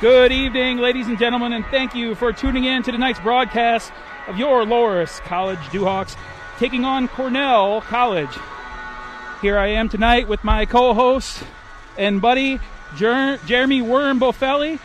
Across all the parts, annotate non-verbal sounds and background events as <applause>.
Good evening, ladies and gentlemen, and thank you for tuning in to tonight's broadcast of your Loras College Duhawks taking on Cornell College. Here I am tonight with my co-host and buddy Jer- Jeremy Worm Bofelli.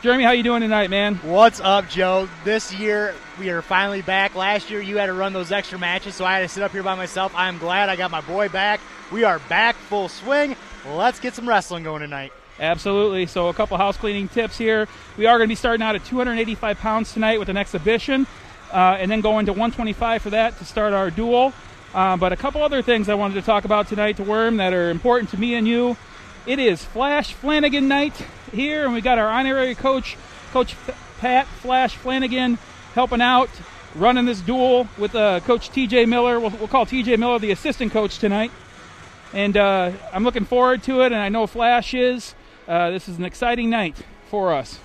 Jeremy, how you doing tonight, man? What's up, Joe? This year we are finally back. Last year you had to run those extra matches, so I had to sit up here by myself. I'm glad I got my boy back. We are back full swing. Let's get some wrestling going tonight. Absolutely. So, a couple house cleaning tips here. We are going to be starting out at 285 pounds tonight with an exhibition, uh, and then going to 125 for that to start our duel. Uh, but a couple other things I wanted to talk about tonight to Worm that are important to me and you. It is Flash Flanagan night here, and we got our honorary coach, Coach Pat Flash Flanagan, helping out, running this duel with uh, Coach TJ Miller. We'll, we'll call TJ Miller the assistant coach tonight. And uh, I'm looking forward to it, and I know Flash is. Uh, this is an exciting night for us.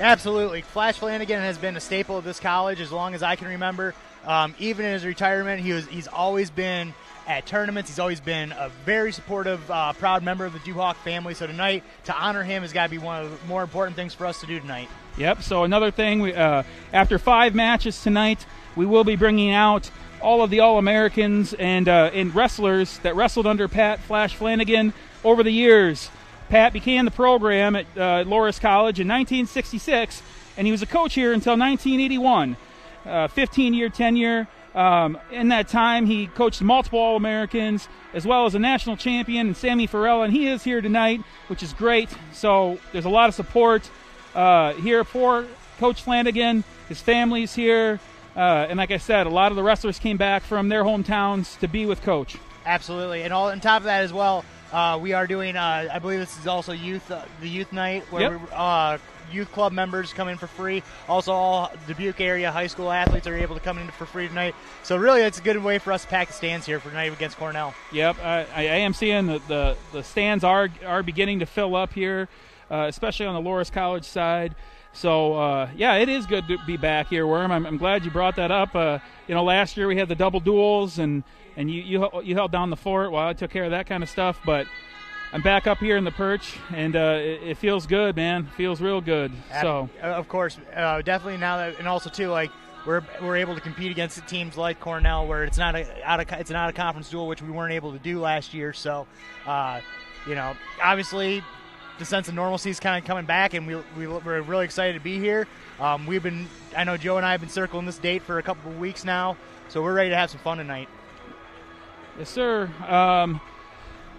Absolutely. Flash Flanagan has been a staple of this college as long as I can remember. Um, even in his retirement, he was he's always been at tournaments. He's always been a very supportive, uh, proud member of the Duhawk family. So tonight, to honor him has got to be one of the more important things for us to do tonight. Yep. So another thing, we, uh, after five matches tonight, we will be bringing out all of the All Americans and uh, and wrestlers that wrestled under Pat Flash Flanagan over the years. Pat began the program at uh, Loras College in 1966, and he was a coach here until 1981. Uh, 15 year tenure. Um, in that time, he coached multiple All Americans as well as a national champion and Sammy Farrell, and he is here tonight, which is great. So there's a lot of support uh, here for Coach Flanagan. His family's here, uh, and like I said, a lot of the wrestlers came back from their hometowns to be with Coach. Absolutely, and all on top of that as well, uh, we are doing, uh, I believe this is also youth, uh, the youth night where Yep. uh, youth club members come in for free. Also, all Dubuque area high school athletes are able to come in for free tonight. So really, it's a good way for us to pack the stands here for tonight against Cornell. Yep, I, I am seeing that the, the stands are are beginning to fill up here, uh, especially on the Loras College side. So uh, yeah, it is good to be back here, Worm. I'm, I'm glad you brought that up. Uh, you know, last year we had the double duels, and and you you you held down the fort while I took care of that kind of stuff. But I'm back up here in the perch, and uh, it, it feels good, man. feels real good. So Uh, of course, uh, definitely now that, and also too, like we're we're able to compete against teams like Cornell, where it's not a out of it's not a conference duel, which we weren't able to do last year. So, uh, you know, obviously. The sense of normalcy is kind of coming back, and we, we, we're really excited to be here. Um, we've been, I know Joe and I have been circling this date for a couple of weeks now, so we're ready to have some fun tonight. Yes, sir. Um,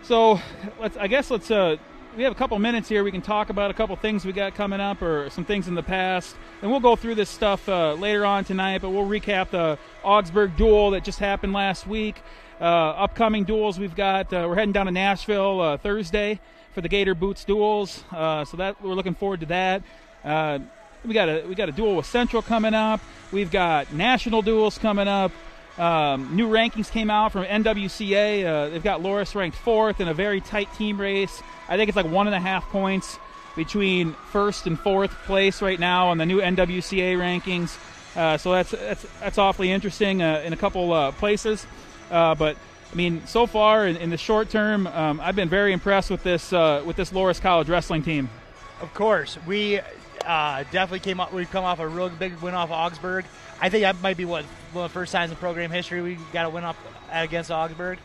so let's. I guess let's. Uh, we have a couple minutes here. We can talk about a couple things we got coming up, or some things in the past, and we'll go through this stuff uh, later on tonight. But we'll recap the Augsburg duel that just happened last week. Uh, upcoming duels we've got. Uh, we're heading down to Nashville uh, Thursday for the Gator Boots duels. Uh, so that we're looking forward to that. We got a we got a duel with Central coming up. We've got national duels coming up. Um, new rankings came out from NWCA. Uh, they've got Loras ranked fourth in a very tight team race. I think it's like one and a half points between first and fourth place right now on the new NWCA rankings. Uh, so that's that's that's awfully interesting uh, in a couple uh, places. Uh, but I mean, so far in, in the short term, um, I've been very impressed with this uh, with this Loras College wrestling team. Of course, we uh, definitely came up. We've come off a real big win off Augsburg. I think that might be what one of the first times in program history we got a win up against Augsburg.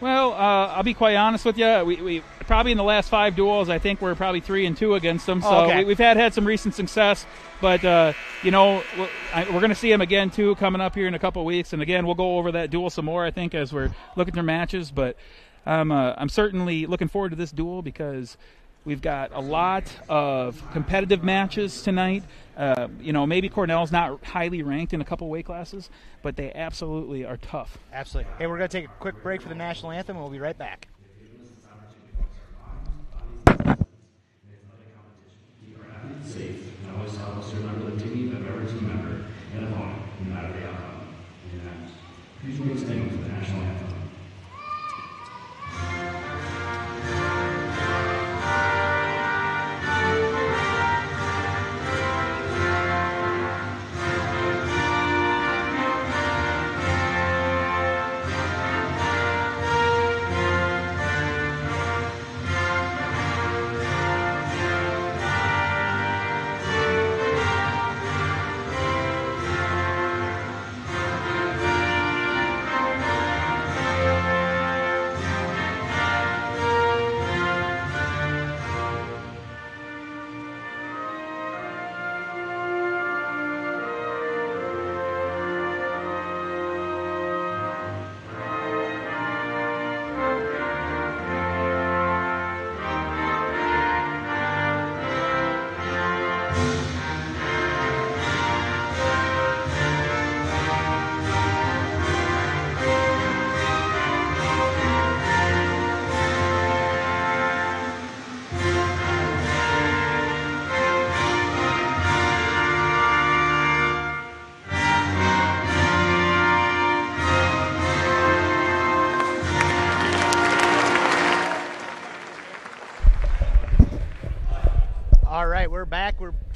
Well, uh, I'll be quite honest with you. We, we probably in the last five duels, I think we're probably three and two against them. So Oh, okay. we, we've had had some recent success, but uh, you know we're going to see them again too coming up here in a couple weeks. And again, we'll go over that duel some more. I think as we're looking through matches, but I'm uh, I'm certainly looking forward to this duel because we've got a lot of competitive matches tonight. Uh, you know, maybe Cornell's not highly ranked in a couple weight classes, but they absolutely are tough. Absolutely. Hey, we're going to take a quick break for the national anthem, and we'll be right back. safe. And always help us remember the dignity of every team member and opponent, no matter the outcome. And please join us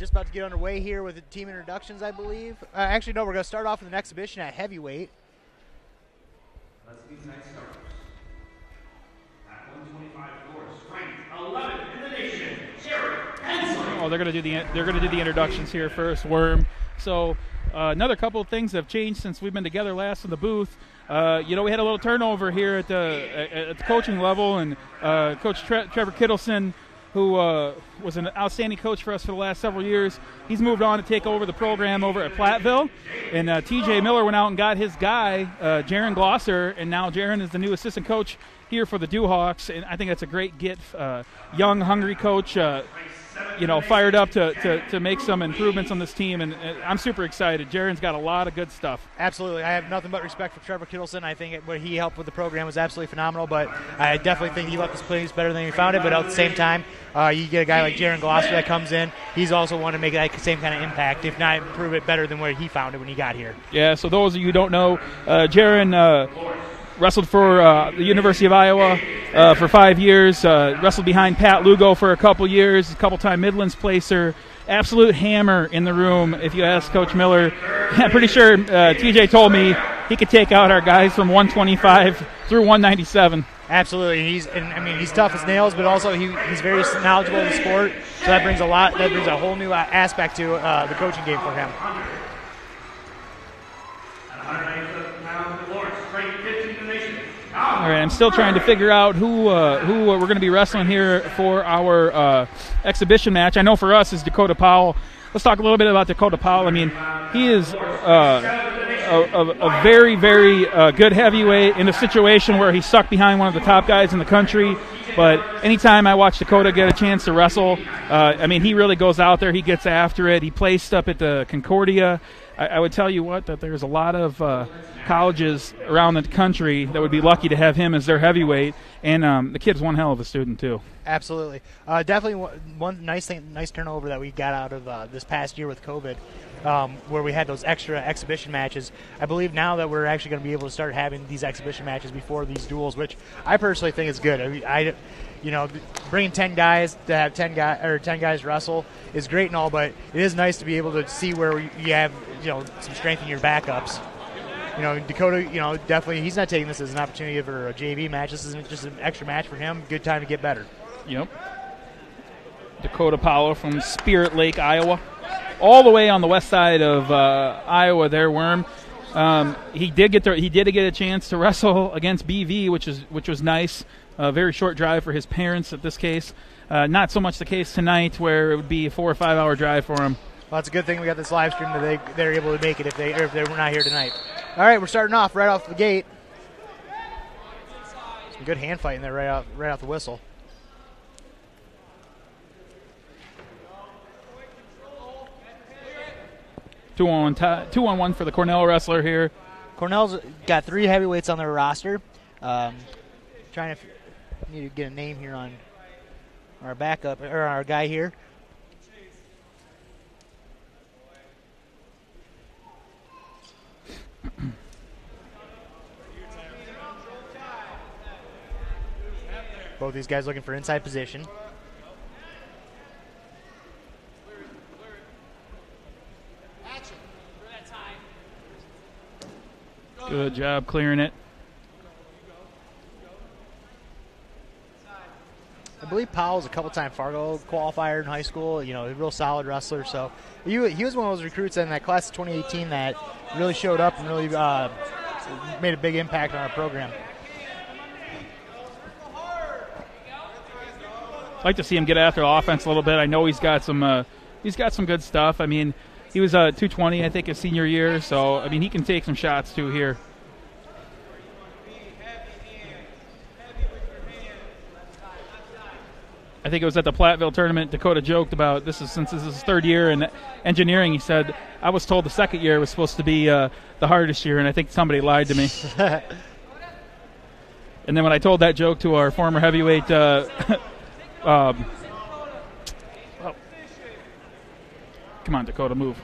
just about to get underway here with the team introductions, I believe. Uh, actually, no, we're going to start off with an exhibition at heavyweight. Let's get tonight's starters. At 125 floor, strength 11 in the nation, Jared Hensley. Oh, they're gonna do the they're gonna do the introductions here first. Worm. So uh, another couple of things have changed since we've been together last in the booth. Uh, you know, we had a little turnover here at the at the coaching level, and uh, Coach Tre- Trevor Kittleson, who uh, was an outstanding coach for us for the last several years, he's moved on to take over the program over at Platteville. And uh, T.J. Miller went out and got his guy, uh, Jaron Glosser, and now Jaron is the new assistant coach here for the Duhawks, and I think that's a great get. Uh, young, hungry coach. You know, fired up to, to, to make some improvements on this team, and I'm super excited. Jaron's got a lot of good stuff. Absolutely. I have nothing but respect for Trevor Kittleson. I think it, what he helped with the program was absolutely phenomenal, but I definitely think he left this place better than he found it. But at the same time, uh, you get a guy like Jaron Glosser that comes in. He's also want to make that same kind of impact, if not improve it better than where he found it when he got here. Yeah, so those of you who don't know, uh, Jaron uh, wrestled for uh, the University of Iowa uh, for five years, uh, wrestled behind Pat Lugo for a couple years, a couple time Midlands placer. Absolute hammer in the room. If you ask Coach Miller, <laughs> I'm pretty sure uh, TJ told me he could take out our guys from 125 through 197. Absolutely, he's and I mean he's tough as nails, but also he, he's very knowledgeable in the sport. So that brings a lot. That brings a whole new uh, aspect to uh, the coaching game for him. At 195 pounds, Loras, strength 15 in the nation. All right, I'm still trying to figure out who uh, who uh, we're going to be wrestling here for our uh, exhibition match. I know for us is Dakota Powell. Let's talk a little bit about Dakota Powell. I mean, he is uh, a, a, a very, very uh, good heavyweight in a situation where he's stuck behind one of the top guys in the country. But anytime I watch Dakota get a chance to wrestle, uh, I mean, he really goes out there. He gets after it. He placed up at the Concordia. I, I would tell you what that there's a lot of uh, colleges around the country that would be lucky to have him as their heavyweight. And um, the kid's one hell of a student too. Absolutely, uh, definitely one, nice thing, nice turnover that we got out of uh, this past year with COVID, um, where we had those extra exhibition matches. I believe now that we're actually going to be able to start having these exhibition matches before these duels, which I personally think is good. I, I you know, bringing ten guys to have ten guy or ten guys wrestle is great and all, but it is nice to be able to see where you have you know some strength in your backups you know, Dakota, you know, definitely he's not taking this as an opportunity for a JV match. This isn't just an extra match for him. Good time to get better. Yep. Dakota Powell from Spirit Lake, Iowa, all the way on the west side of uh, Iowa. There, Worm. Um, he did get he did get a chance to wrestle against BV, which is which was nice. A very short drive for his parents at this case. Uh, not so much the case tonight, where it would be a four or five hour drive for him. Well, it's a good thing we got this live stream that they they're able to make it if they if they were not here tonight. All right, we're starting off right off the gate. Some good hand fighting there right out right off the whistle. Two on one, two on one for the Cornell wrestler here. Cornell's got three heavyweights on their roster. Um, trying to f- need to get a name here on our backup or our guy here. Both these guys looking for inside position. Good job clearing it. I believe Powell's a couple-time Fargo qualifier in high school. You know, a real solid wrestler. So he, he was one of those recruits in that class of 2018 that really showed up and really uh, made a big impact on our program. I'd like to see him get after the offense a little bit. I know he's got some uh, he's got some good stuff. I mean, he was uh, 220, I think, his senior year. So I mean, he can take some shots too here. I think it was at the Platteville tournament. Dakota joked about this is since this is his third year in engineering. He said, "I was told the second year was supposed to be uh, the hardest year, and I think somebody lied to me." <laughs> and then when I told that joke to our former heavyweight, uh, <laughs> um, Come on, Dakota, move.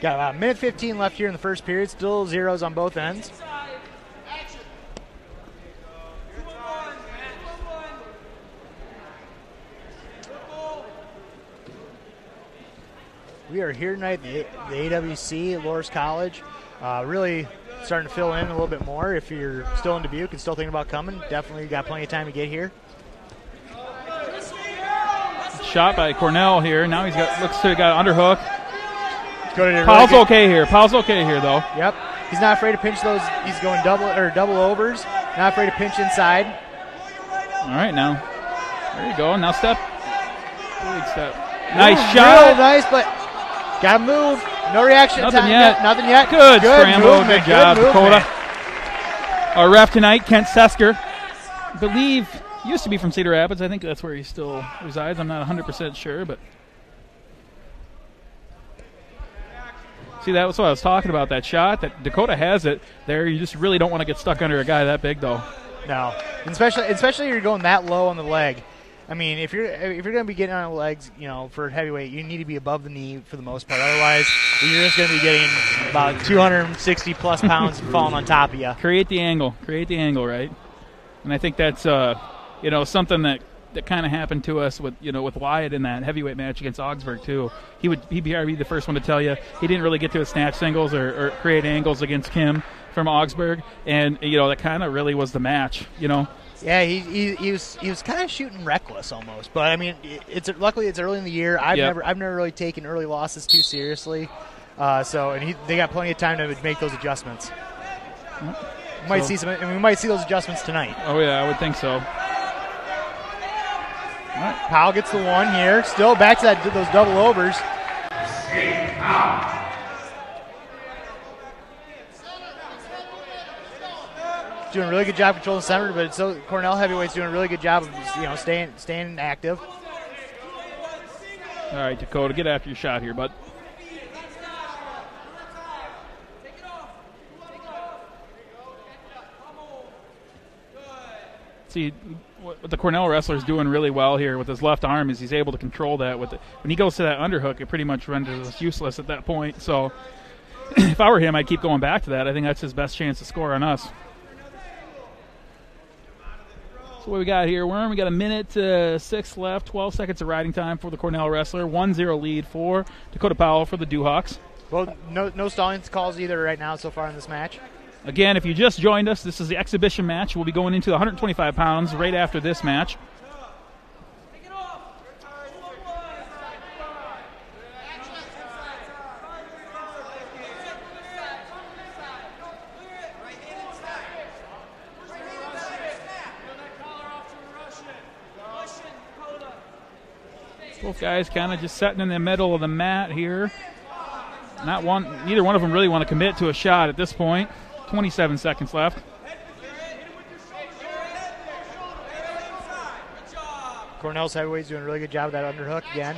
Got about minute 15 left here in the first period. Still zeros on both ends. We are here tonight at the, the AWC Loras College. Uh, really starting to fill in a little bit more. If you're still in Dubuque and still thinking about coming, definitely got plenty of time to get here. Shot by Cornell here. Now he's got looks to have got underhook. Go to Powell's okay here. Powell's okay here though. Yep. He's not afraid to pinch those. He's going double or double overs. Not afraid to pinch inside. All right now. There you go. Now step. Big step. Nice Ooh, shot. Real nice, but got to move. No reaction Nothing time. yet. No- nothing yet. Good, scramble. movement, Good job, movement. Dakota. Our ref tonight, Kent Sesker. I believe used to be from Cedar Rapids. I think that's where he still resides. I'm not 100% sure, but see that was what I was talking about. That shot that Dakota has it there. You just really don't want to get stuck under a guy that big, though. No, especially especially if you're going that low on the leg. I mean, if you're if you're going to be getting on the legs, you know, for heavyweight, you need to be above the knee for the most part. Otherwise, you're just going to be getting about 260 plus pounds falling on top of you. create the angle, create the angle, right? And I think that's uh, you know something that that kind of happened to us with you know with Wyatt in that heavyweight match against Augsburg too. He would he'd be, be the first one to tell you he didn't really get to his snatch singles or, or create angles against Kim from Augsburg, and you know that kind of really was the match. You know, Yeah, he, he, he was he was kind of shooting reckless almost. But I mean, it's luckily it's early in the year. I've Yep. never I've never really taken early losses too seriously. Uh, so and he, they got plenty of time to make those adjustments. We might So- see some, and we might see those adjustments tonight. oh yeah, I would think so. Powell gets the one here. Still back to that those double overs. Doing a really good job controlling center, but so Cornell heavyweight's doing a really good job of you know staying staying active. All right, Dakota, get after your shot here, bud. See, what the Cornell wrestler is doing really well here with his left arm is he's able to control that. With it. when he goes to that underhook, it pretty much renders us useless at that point. So, <clears throat> if I were him, I'd keep going back to that. I think that's his best chance to score on us. So what we got here, Worm? We got a minute uh, six left, 12 seconds of riding time for the Cornell wrestler. 1-0 lead for Dakota Powell for the Duhawks. Well, no no stalling calls either right now so far in this match. Again, if you just joined us, this is the exhibition match. We'll be going into 125 pounds right after this match. Both guys kind of just sitting in the middle of the mat here. Not one, neither one of them really want to commit to a shot at this point. 27 seconds left. Cornell's heavyweight's doing a really good job of that underhook again.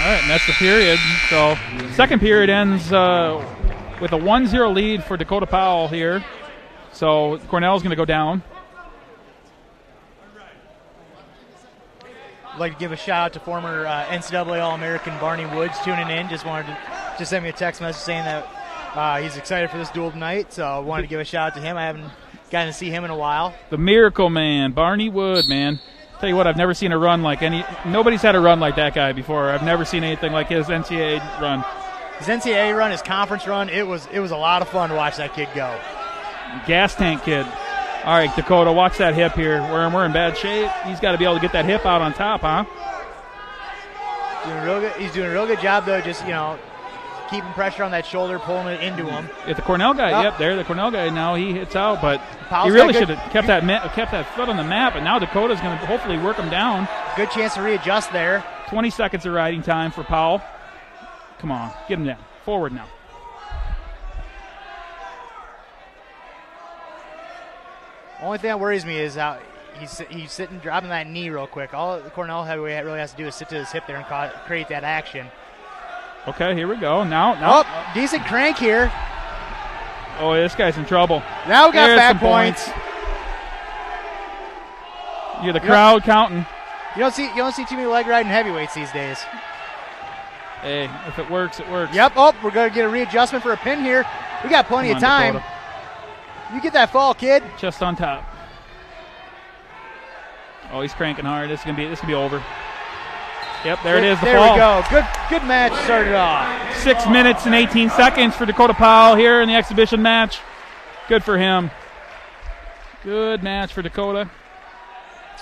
All right, and that's the period. So, second period ends uh, with a 1 0 lead for Dakota Powell here. So, Cornell's going to go down. I'd like to give a shout out to former uh, NCAA All-American Barney Woods tuning in. Just wanted to just send me a text message saying that uh, he's excited for this duel tonight. So I wanted to give a shout out to him. I haven't gotten to see him in a while. The Miracle Man, Barney Wood, man. Tell you what, I've never seen a run like any. Nobody's had a run like that guy before. I've never seen anything like his NCAA run. His NCAA run, his conference run, it was it was a lot of fun to watch that kid go. Gas tank kid. All right, Dakota, watch that hip here. We're, we're in bad shape. He's got to be able to get that hip out on top, huh? Doing real good. He's doing a real good job though. Just you know, keeping pressure on that shoulder, pulling it into him. If the Cornell guy, Oh. yep, there, the Cornell guy. Now he hits out, but Powell's he really should have kept that ma- kept that foot on the map. But now Dakota's going to hopefully work him down. Good chance to readjust there. 20 seconds of riding time for Powell. Come on, get him down. Forward now. Only thing that worries me is how he's he's sitting dropping that knee real quick. All Cornell heavyweight really has to do is sit to his hip there and create that action. Okay, here we go. Now, now. Oh, decent crank here. Oh, this guy's in trouble. Now we got There's back some points. You're the crowd counting. You don't see you don't see too many leg riding heavyweights these days. Hey, if it works, it works. Yep. Oh, we're gonna get a readjustment for a pin here. We got plenty Come of time. Dakota. You get that fall, kid. Just on top. Oh, he's cranking hard. This is gonna be this is gonna be over. Yep, there it is. The there fall. we go. Good good match started off. Six minutes and 18 seconds for Dakota Powell here in the exhibition match. Good for him. Good match for Dakota.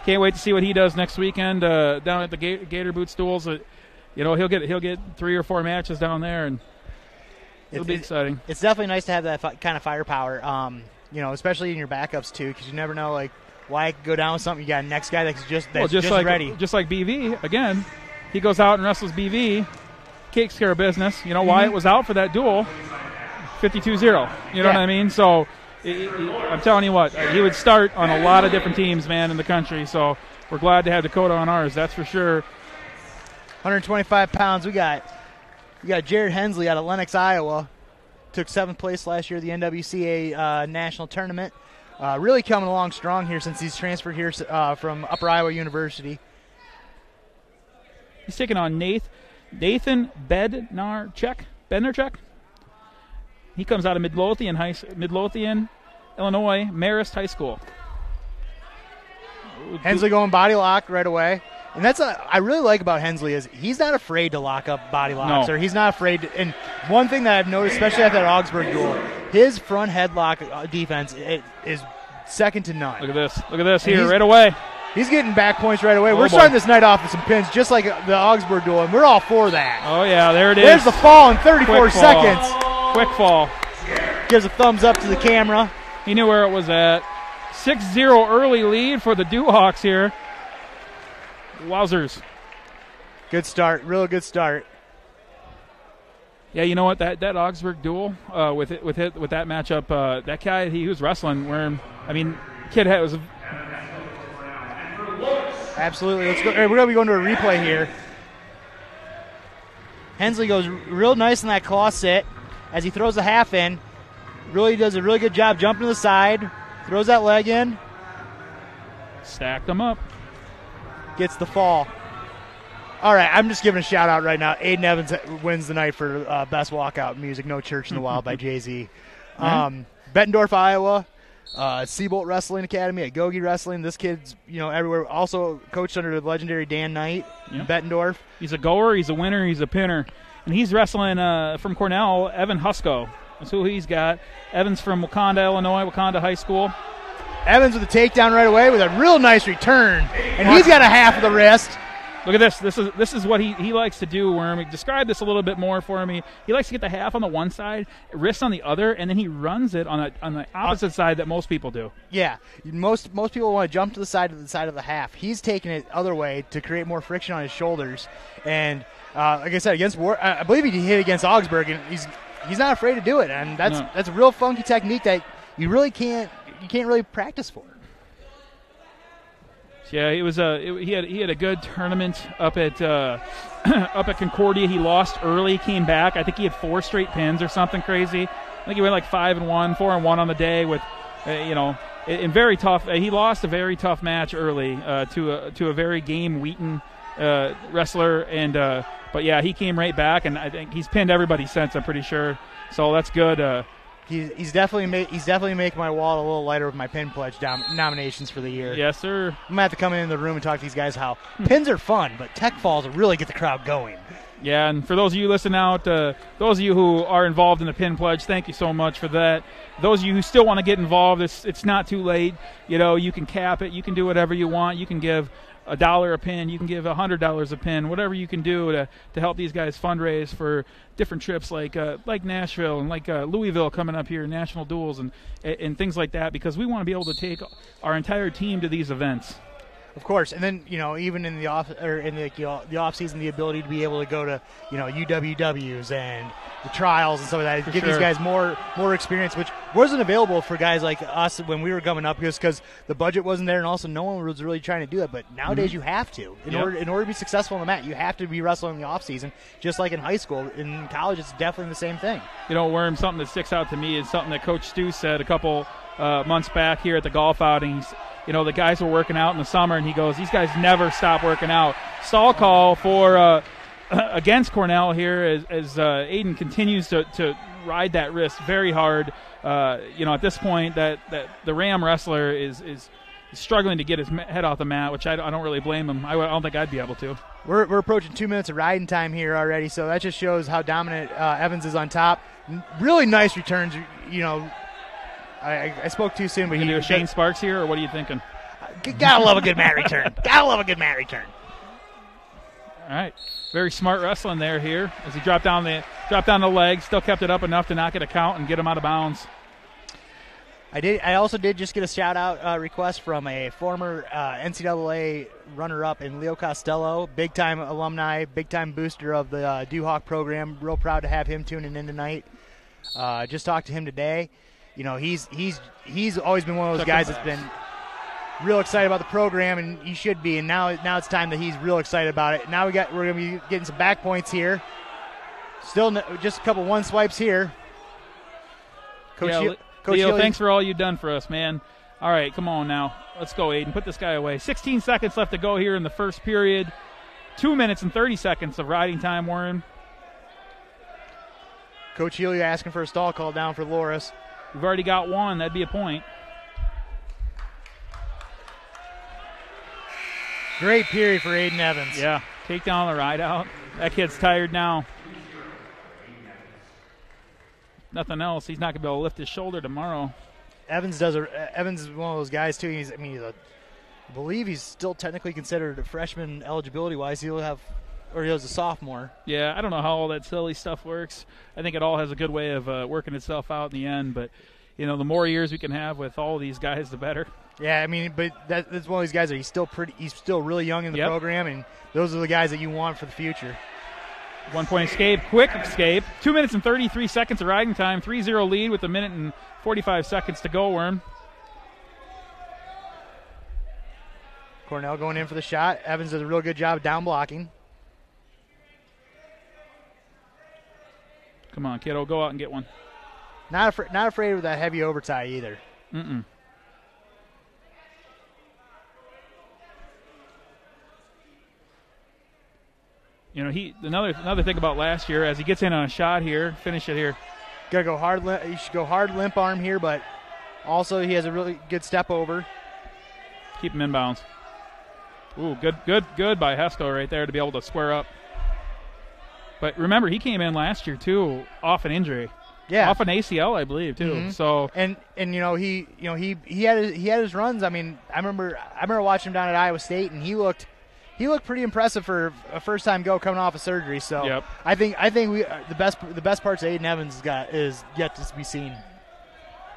Can't wait to see what he does next weekend uh, down at the Gator Boot Stools. Uh, you know he'll get he'll get three or four matches down there, and it'll It- be it- exciting. It's definitely nice to have that fi- kind of firepower. Um, you know, especially in your backups too, because you never know like Wyatt could go down with something. You got a next guy that's just that's well, just, just like ready. just like BV again, he goes out and wrestles BV, takes care of business. You know Wyatt was out for that duel, 52-0. You know what Mm-hmm. I mean? So i i I'm telling you what, uh, he would start on a lot of different teams, man, in the country. So we're glad to have Dakota on ours. That's for sure. 125 pounds. We got we got Jared Hensley out of Lenox, Iowa. Took seventh place last year at the NWCA uh, national tournament. Uh, really coming along strong here since he's transferred here uh, from Upper Iowa University. He's taking on Nath, Nathan Bednarchek. Bednarchek. He comes out of Midlothian High, Midlothian, Illinois, Marist High School. Hensley going body lock right away. And that's a I really like about Hensley is he's not afraid to lock up body locks No. or he's not afraid. To, and one thing that I've noticed, especially at that Augsburg duel, his front headlock uh, defense it is second to none. Look at this. Look at this And here right away. He's getting back points right away. Oh, we're boy. starting this night off with some pins, just like the Augsburg duel, and we're all for that. Oh yeah, there it is. There's the fall in 34 Quick fall. seconds. Quick fall. Gives a thumbs up to the camera. He knew where it was at. 6-0 early lead for the Duhawks here. Wowzers. Good start, real good start. Yeah, you know what? That that Augsburg duel uh, with it with it with that matchup, uh, that guy he was wrestling. Where I mean, kid had was Absolutely. Let's go. we're gonna be going to a replay here. Hensley goes real nice in that claw sit as he throws the half in. Really does a really good job jumping to the side. Throws that leg in, stacked them up. gets the fall. All right, I'm just giving a shout out right now. Aiden Evans wins the night for uh, best walkout music. No Church in the Wild by <laughs> Jay Z. Um, Bettendorf, Iowa. Uh, Sebolt Wrestling Academy at Gogi Wrestling. This kid's you know everywhere. Also coached under the legendary Dan Knight. Bettendorf. He's a goer. He's a winner. He's a pinner, and he's wrestling uh, from Cornell. Evan Husko. That's who he's got. Evans from Wauconda, Illinois, Wauconda High School. Evans with a takedown right away with a real nice return, and he's got a half of the wrist. Look at this. This is this is what he, he likes to do. Worm, describe this a little bit more for me. He likes to get the half on the one side, wrist on the other, and then he runs it on the on the opposite side that most people do. Yeah, most most people want to jump to the side of the side of the half. He's taking it other way to create more friction on his shoulders, and uh, like I said, against War, I I believe he hit against Augsburg, and he's he's not afraid to do it, and that's No. that's a real funky technique that you really can't you can't really practice for. Yeah, it was a it, he had he had a good tournament up at uh, <clears throat> up at Concordia. He lost early, came back. I think he had four straight pins or something crazy. I think he went like five and one, four and one on the day with, uh, you know, in very tough. Uh, he lost a very tough match early uh, to a to a very game Wheaton uh, wrestler, and uh, but yeah, he came right back, and I think he's pinned everybody since. I'm pretty sure. So that's good. He's, he's definitely he's definitely making my wallet a little lighter with my pin pledge dom- nominations for the year. yes, sir. I'm gonna have to come in the room and talk to these guys how pins are fun, but tech falls really get the crowd going. Yeah, and for those of you listening out, uh, those of you who are involved in the pin pledge, thank you so much for that. Those of you who still want to get involved, it's it's not too late. You know, you can cap it. You can do whatever you want. You can give a dollar a pin. You can give a hundred dollars a pin. Whatever you can do to, to help these guys fundraise for different trips like uh, like Nashville and like uh, Louisville coming up here, national duels and and things like that. Because we want to be able to take our entire team to these events. Of course, and then you know even in the off or in the you know, the off season, the ability to be able to go to you know UWWs and the trials and stuff like that, give these guys more more experience, which wasn't available for guys like us when we were coming up, just because the budget wasn't there, and also no one was really trying to do it. But nowadays, you have to in Yep. order in order to be successful in the mat, you have to be wrestling in the off season, just like in high school. In college, it's definitely the same thing. you know, Worm, something that sticks out to me is something that Coach Stu said a couple uh, months back here at the golf outing. You know the guys were working out in the summer, and he goes, these guys never stop working out. Stall call for uh, <clears throat> against Cornell here as, as uh, Aiden continues to, to ride that wrist very hard. Uh, you know, at this point, that, that the Ram wrestler is is struggling to get his head off the mat, which I, I don't really blame him. I, I, don't think I'd be able to. We're, we're approaching two minutes of riding time here already, so that just shows how dominant uh, Evans is on top. Really nice returns. You know, I, I spoke too soon, but you he do a Shane Sparks here, or what are you thinking? Gotta love a good mat return. Gotta love a good mat return. All right, very smart wrestling there here as he dropped down the dropped down the leg, still kept it up enough to knock it a count and get him out of bounds. I did. I also did just get a shout out uh, request from a former uh, NCAA runner up in Leo Costello, big time alumni, big time booster of the uh, Duhawk program. Real proud to have him tuning in tonight. Uh, just talked to him today. You know, he's he's he's always been one of those guys that's been real excited about the program, and he should be. And now now it's time that he's real excited about it. Now we got we're gonna be getting some back points here. Still, just a couple one swipes here. Coach. Yeah, Coach Leo, thanks for all you've done for us, man. All right, come on now. Let's go, Aiden. Put this guy away. 16 seconds left to go here in the first period. Two minutes and 30 seconds of riding time, Worm. Coach Healy asking for a stall call down for Loras. We've already got one. That'd be a point. Great period for Aiden Evans. Yeah, take down the ride out. That kid's tired now nothing else, he's not going to be able to lift his shoulder tomorrow. Evans does. A, Evans is one of those guys too. He's. I mean, he's a, I believe he's still technically considered a freshman eligibility wise. He'll have, or he was a sophomore. Yeah, I don't know how all that silly stuff works. I think it all has a good way of uh, working itself out in the end. But you know, the more years we can have with all these guys, the better. Yeah, I mean, but that, that's one of these guys that he's still pretty. He's still really young in the yep. program, and those are the guys that you want for the future. One point escape, quick escape. Two minutes and 33 seconds of riding time. 3 0 lead with a minute and 45 seconds to go, Worm. Cornell going in for the shot. Evans does a real good job down blocking. Come on, kiddo, go out and get one. Not, afraid, not afraid of that heavy overtie either. Mm-mm. you know, he another another thing about last year as he gets in on a shot here, finish it here. Gotta go hard. He should go hard limp arm here, but also he has a really good step over. Keep him in bounds. Ooh, good, good, good by Hesto right there to be able to square up. But remember, he came in last year too off an injury. Yeah, off an ACL, I believe too. Mm-hmm. So and and you know he you know he he had his, he had his runs. I mean, I remember I remember watching him down at Iowa State, and he looked he looked pretty impressive for a first time go coming off of surgery. So yep. I think I think we the best the best parts Aiden Evans got is yet to be seen.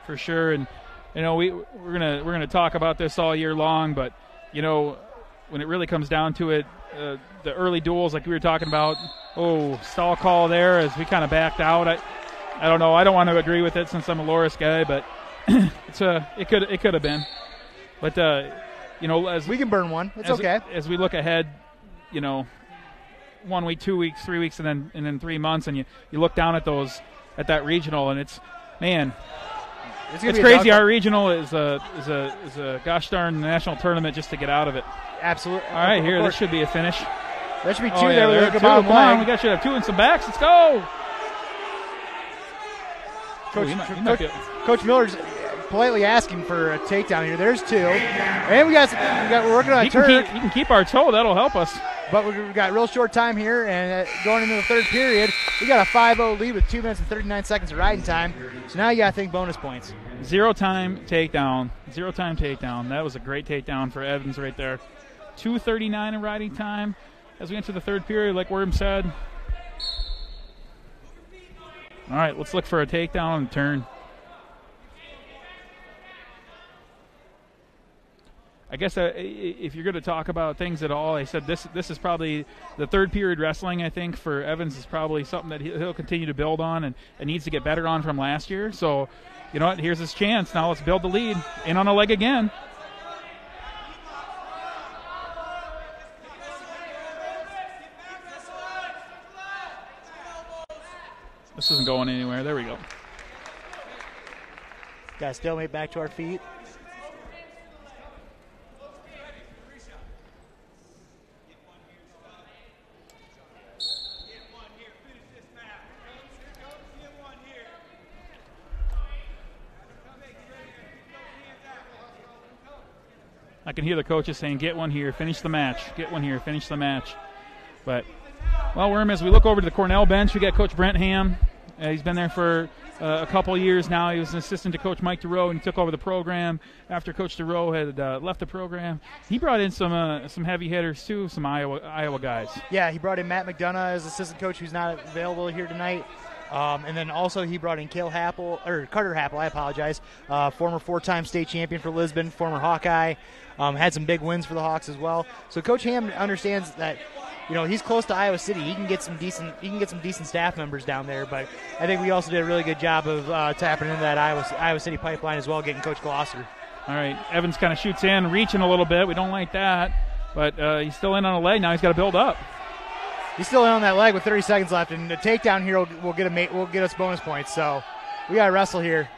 For sure, and you know we we're gonna we're gonna talk about this all year long, but you know when it really comes down to it, uh, the early duels like we were talking about. Oh, stall call there as we kind of backed out. I I don't know. I don't want to agree with it since I'm a Loras guy, but <clears throat> it's a it could it could have been, but. Uh, you know, as we can burn one, it's as, okay. As we look ahead, you know, one week, two weeks, three weeks, and then and then three months, and you you look down at those at that regional, and it's man, it's, it's crazy. Our regional is a is a is a gosh darn national tournament just to get out of it. Absolutely. All right, here this should be a finish. That should be oh, two oh, yeah, there. there two. Come on, we got should have two and some backs. Let's go. Coach, Ooh, might, Coach, Coach Miller's politely asking for a takedown here. There's two, and we got we got we're working on a turn. Can keep, can keep our toe. That'll help us. But we've got real short time here, and uh, going into the third period, we got a 5-0 lead with two minutes and 39 seconds of riding time. So now you got to think bonus points. Zero time takedown. Zero time takedown. That was a great takedown for Evans right there. 2:39 in riding time as we enter the third period, like Worm said. All right, let's look for a takedown and turn. I guess uh, if you're going to talk about things at all, I said this this is probably the third period wrestling. I think for Evans is probably something that he'll continue to build on and, and needs to get better on from last year. So, you know what? Here's his chance. Now let's build the lead. In on a leg again. This isn't going anywhere. There we go. Got stalemate back to our feet. I can hear the coaches saying, "Get one here, finish the match. Get one here, finish the match." But well, Worm, as we look over to the Cornell bench, we got Coach Brent Ham. Uh, he's been there for uh, a couple years now. He was an assistant to Coach Mike Duroe, and he took over the program after Coach Duroe had uh, left the program. He brought in some uh, some heavy hitters too, some Iowa Iowa guys. Yeah, he brought in Matt McDonough as assistant coach, who's not available here tonight. Um, and then also he brought in Cale Happel or Carter Happel. I apologize. Uh, former four-time state champion for Lisbon, former Hawkeye, um, had some big wins for the Hawks as well. So Coach Ham understands that you know he's close to Iowa City. He can get some decent he can get some decent staff members down there. But I think we also did a really good job of uh, tapping into that Iowa Iowa City pipeline as well, getting Coach Glosser. All right, Evans kind of shoots in, reaching a little bit. We don't like that, but uh, he's still in on a leg. Now he's got to build up. He's still in on that leg with 30 seconds left, and the takedown here will, will get a mate will get us bonus points. So we got to wrestle here.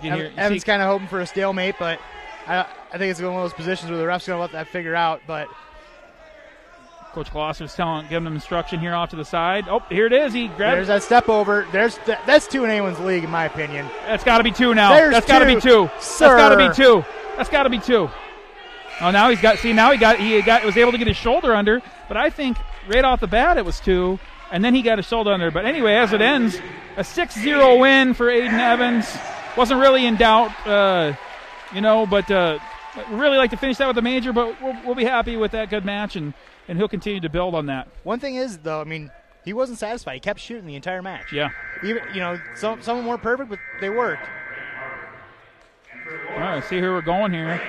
Hear, Evans kind of hoping for a stalemate, but I, I think it's one of those positions where the ref's going to let that figure out. But Coach Glosser's telling, giving him instruction here off to the side. Oh, here it is. He grabbed. There's that step over. There's that's two in anyone's league, in my opinion. That's got to be two now. There's that's got to be two. Sir. That's got to be two. That's got to be two. Oh, now he's got. See, now he got. He got was able to get his shoulder under. But I think right off the bat it was two, and then he got his shoulder under. But anyway, as it ends, a 6-0 win for Aiden Evans. Wasn't really in doubt, uh, you know. But uh, really like to finish that with a major. But we'll, we'll be happy with that good match, and and he'll continue to build on that. One thing is though, I mean, he wasn't satisfied. He kept shooting the entire match. Yeah. Even you know, some some weren't perfect, but they worked. All right, see who we're going here.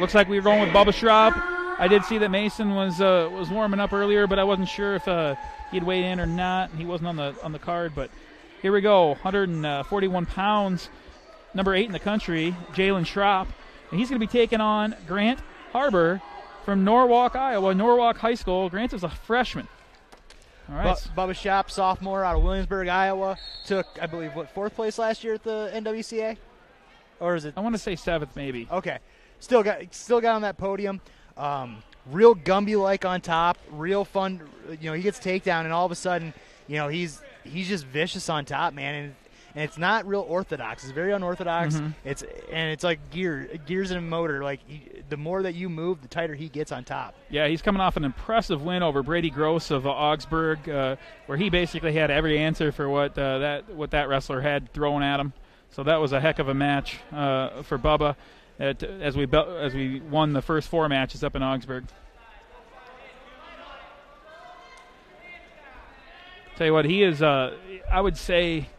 Looks like we were going with Bubba Schraub. I did see that Mason was uh, was warming up earlier, but I wasn't sure if uh, he'd weighed in or not. He wasn't on the on the card, but here we go. 141 pounds, number eight in the country, Jalen Schraub, and he's going to be taking on Grant Harbor from Norwalk, Iowa, Norwalk High School. Grant is a freshman. All right. Bu- Bubba Shop, sophomore out of Williamsburg, Iowa, took I believe what fourth place last year at the NWCA, or is it? I want to say seventh, maybe. Okay, still got still got on that podium. Um, real Gumby like on top, real fun. You know, he gets takedown, and all of a sudden, you know, he's he's just vicious on top, man. And, and it's not real orthodox. It's very unorthodox. Mhm. It's and it's like gear gears in a motor. Like he, the more that you move, the tighter he gets on top. Yeah, he's coming off an impressive win over Brady Gross of uh, Augsburg, uh, where he basically had every answer for what uh, that what that wrestler had thrown at him. So that was a heck of a match uh, for Bubba at, as we be- as we won the first four matches up in Augsburg. Tell you what, he is. Uh, I would say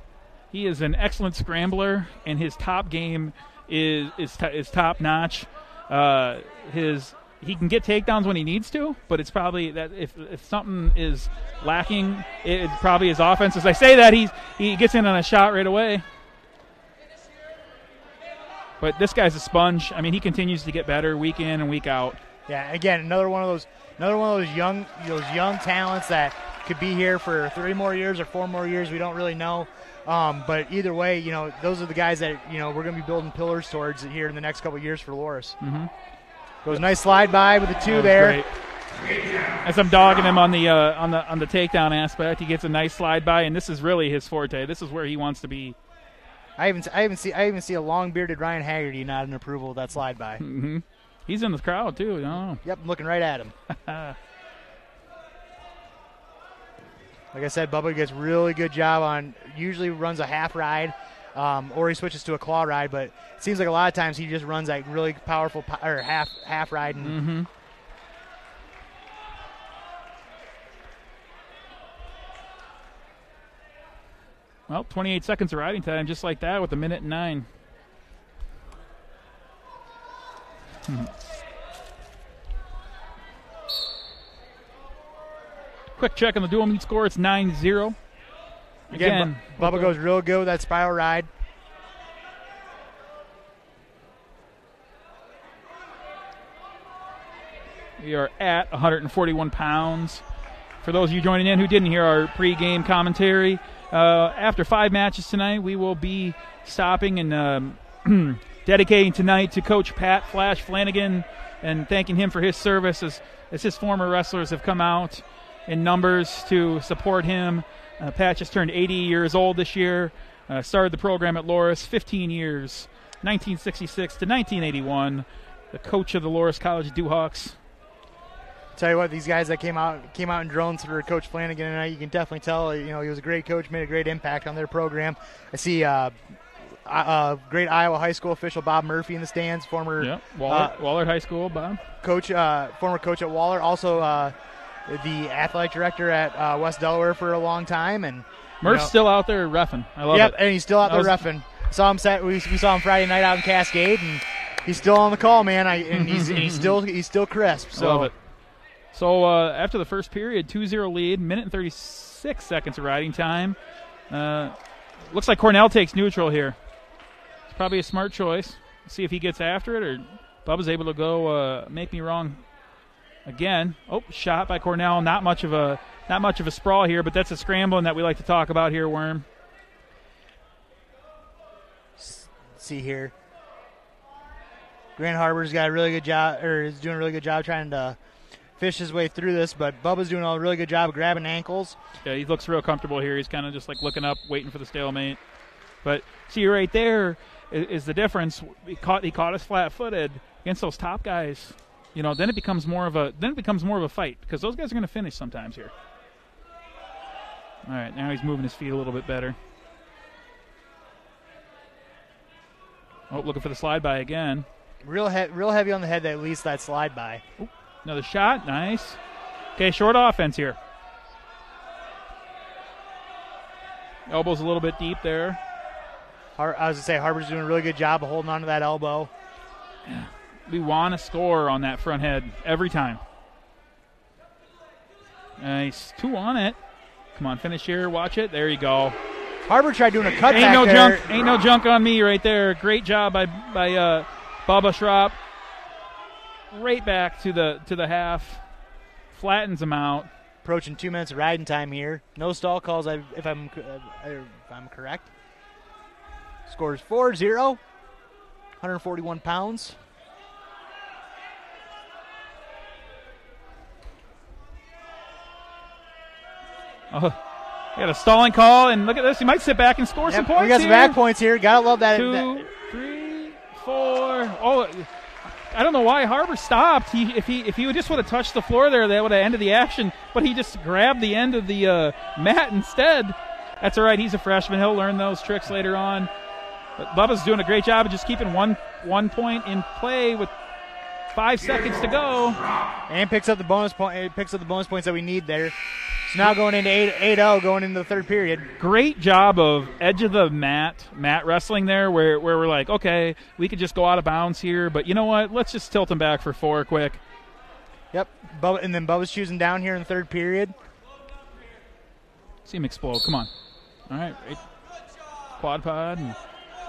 he is an excellent scrambler, and his top game is is, t- is top notch. Uh, his he can get takedowns when he needs to, but it's probably that if, if something is lacking, it, it's probably his offense. As I say that, he's he gets in on a shot right away. But this guy's a sponge. I mean, he continues to get better week in and week out. Yeah, again, another one of those another one of those young those young talents that could be here for three more years or four more years. We don't really know. Um, but either way, you know, those are the guys that you know we're going to be building pillars towards here in the next couple of years for Loras. Mm-hmm. Goes nice slide by with the two there. great. As I'm dogging him on the uh, on the on the takedown aspect, he gets a nice slide by, and this is really his forte. This is where he wants to be. I even I even see I even see a long bearded Ryan Haggerty nod in approval of that slide by. hmm He's in the crowd too. You know. Yep, I'm looking right at him. <laughs> Like I said, Bubba gets really good job on. Usually runs a half ride, um, or he switches to a claw ride. But it seems like a lot of times he just runs that really powerful po- or half half ride. And Mm-hmm. Well, 28 seconds of riding time, just like that, with a minute and nine. Hmm. Quick check on the dual meet score. It's 9 0. again, Bu- Bubba goes real good with that spiral ride. We are at 141 pounds. For those of you joining in who didn't hear our pregame commentary, uh, after five matches tonight, we will be stopping and um, <clears throat> dedicating tonight to Coach Pat Flash Flanagan and thanking him for his service as, as his former wrestlers have come out in numbers to support him. Uh, Pat just turned 80 years old this year. Uh, started the program at Loras 15 years, 1966 to 1981. The coach of the Loras College Duhawks. Tell you what, these guys that came out came out in drones for Coach Flanagan tonight, you can definitely tell. You know, he was a great coach, made a great impact on their program. I see uh, uh, great Iowa high school official Bob Murphy in the stands, former Yep, Wahlert, Wahlert High School, Bob. coach, uh, former coach at Wahlert, also uh, the athletic director at uh, West Delaware for a long time, and Murph's know- still out there refing. I love yep, it. and he's still out there was- refing. Saw him set. We, we saw him Friday night out in Cascade, and he's still on the call, man. I, and he's and he's <laughs> still he's still crisp. So love it. So uh, after the first period, 2-0 lead, minute and 36 seconds of riding time. Uh, looks like Cornell takes neutral here. It's probably a smart choice. See if he gets after it, or Bubba's able to go uh, make me wrong again. Oh, shot by Cornell. Not much of a not much of a sprawl here, but that's a scrambling that we like to talk about here, Worm. see here. Grand Harbor's got a really good job, or is doing a really good job trying to fish his way through this. But Bubba's doing a really good job of grabbing ankles. Yeah, he looks real comfortable here. He's kind of just like looking up, waiting for the stalemate. But see, right there is, is the difference. He caught he caught us flat-footed against those top guys. You know, then it becomes more of a then it becomes more of a fight because those guys are going to finish sometimes here. All right, now he's moving his feet a little bit better. Oh, looking for the slide by again. Real, he- real heavy on the head. That at least that slide by. Another shot, nice. Okay, short offense here. Elbow's a little bit deep there. Har- I was gonna say Harbor's doing a really good job of holding on to that elbow. we want to score on that front head every time. Nice. Two on it. Come on, finish here. Watch it. There you go. Harbor tried doing a cutback Ain't no there. junk. Ain't no junk on me right there. Great job by by uh, Bubba Schropp. Right back to the to the half. Flattens him out. Approaching two minutes of riding time here. No stall calls. I- If I'm uh, if I'm correct. Scores 4-0. 141 pounds. Oh, he got a stalling call, and look at this. He might sit back and score some points. we got some here. back points here. Gotta love that. two, that- three, four. Oh, I don't know why Harbor stopped. He if he if he would just would have touched the floor there, that would have ended the action. But he just grabbed the end of the uh, mat instead. That's all right. He's a freshman. He'll learn those tricks later on. But Bubba's doing a great job of just keeping one one point in play with five seconds to go. and picks up the bonus point. It picks up the bonus points that we need there. So now going into 8 8-0, going into the third period. Great job of edge of the mat mat wrestling there, where where we're like, okay, we could just go out of bounds here, but you know what? Let's just tilt him back for four quick. Yep. Bubba, and then Bubba's choosing down here in the third period. See him explode. Come on. All right. Right. Quad pod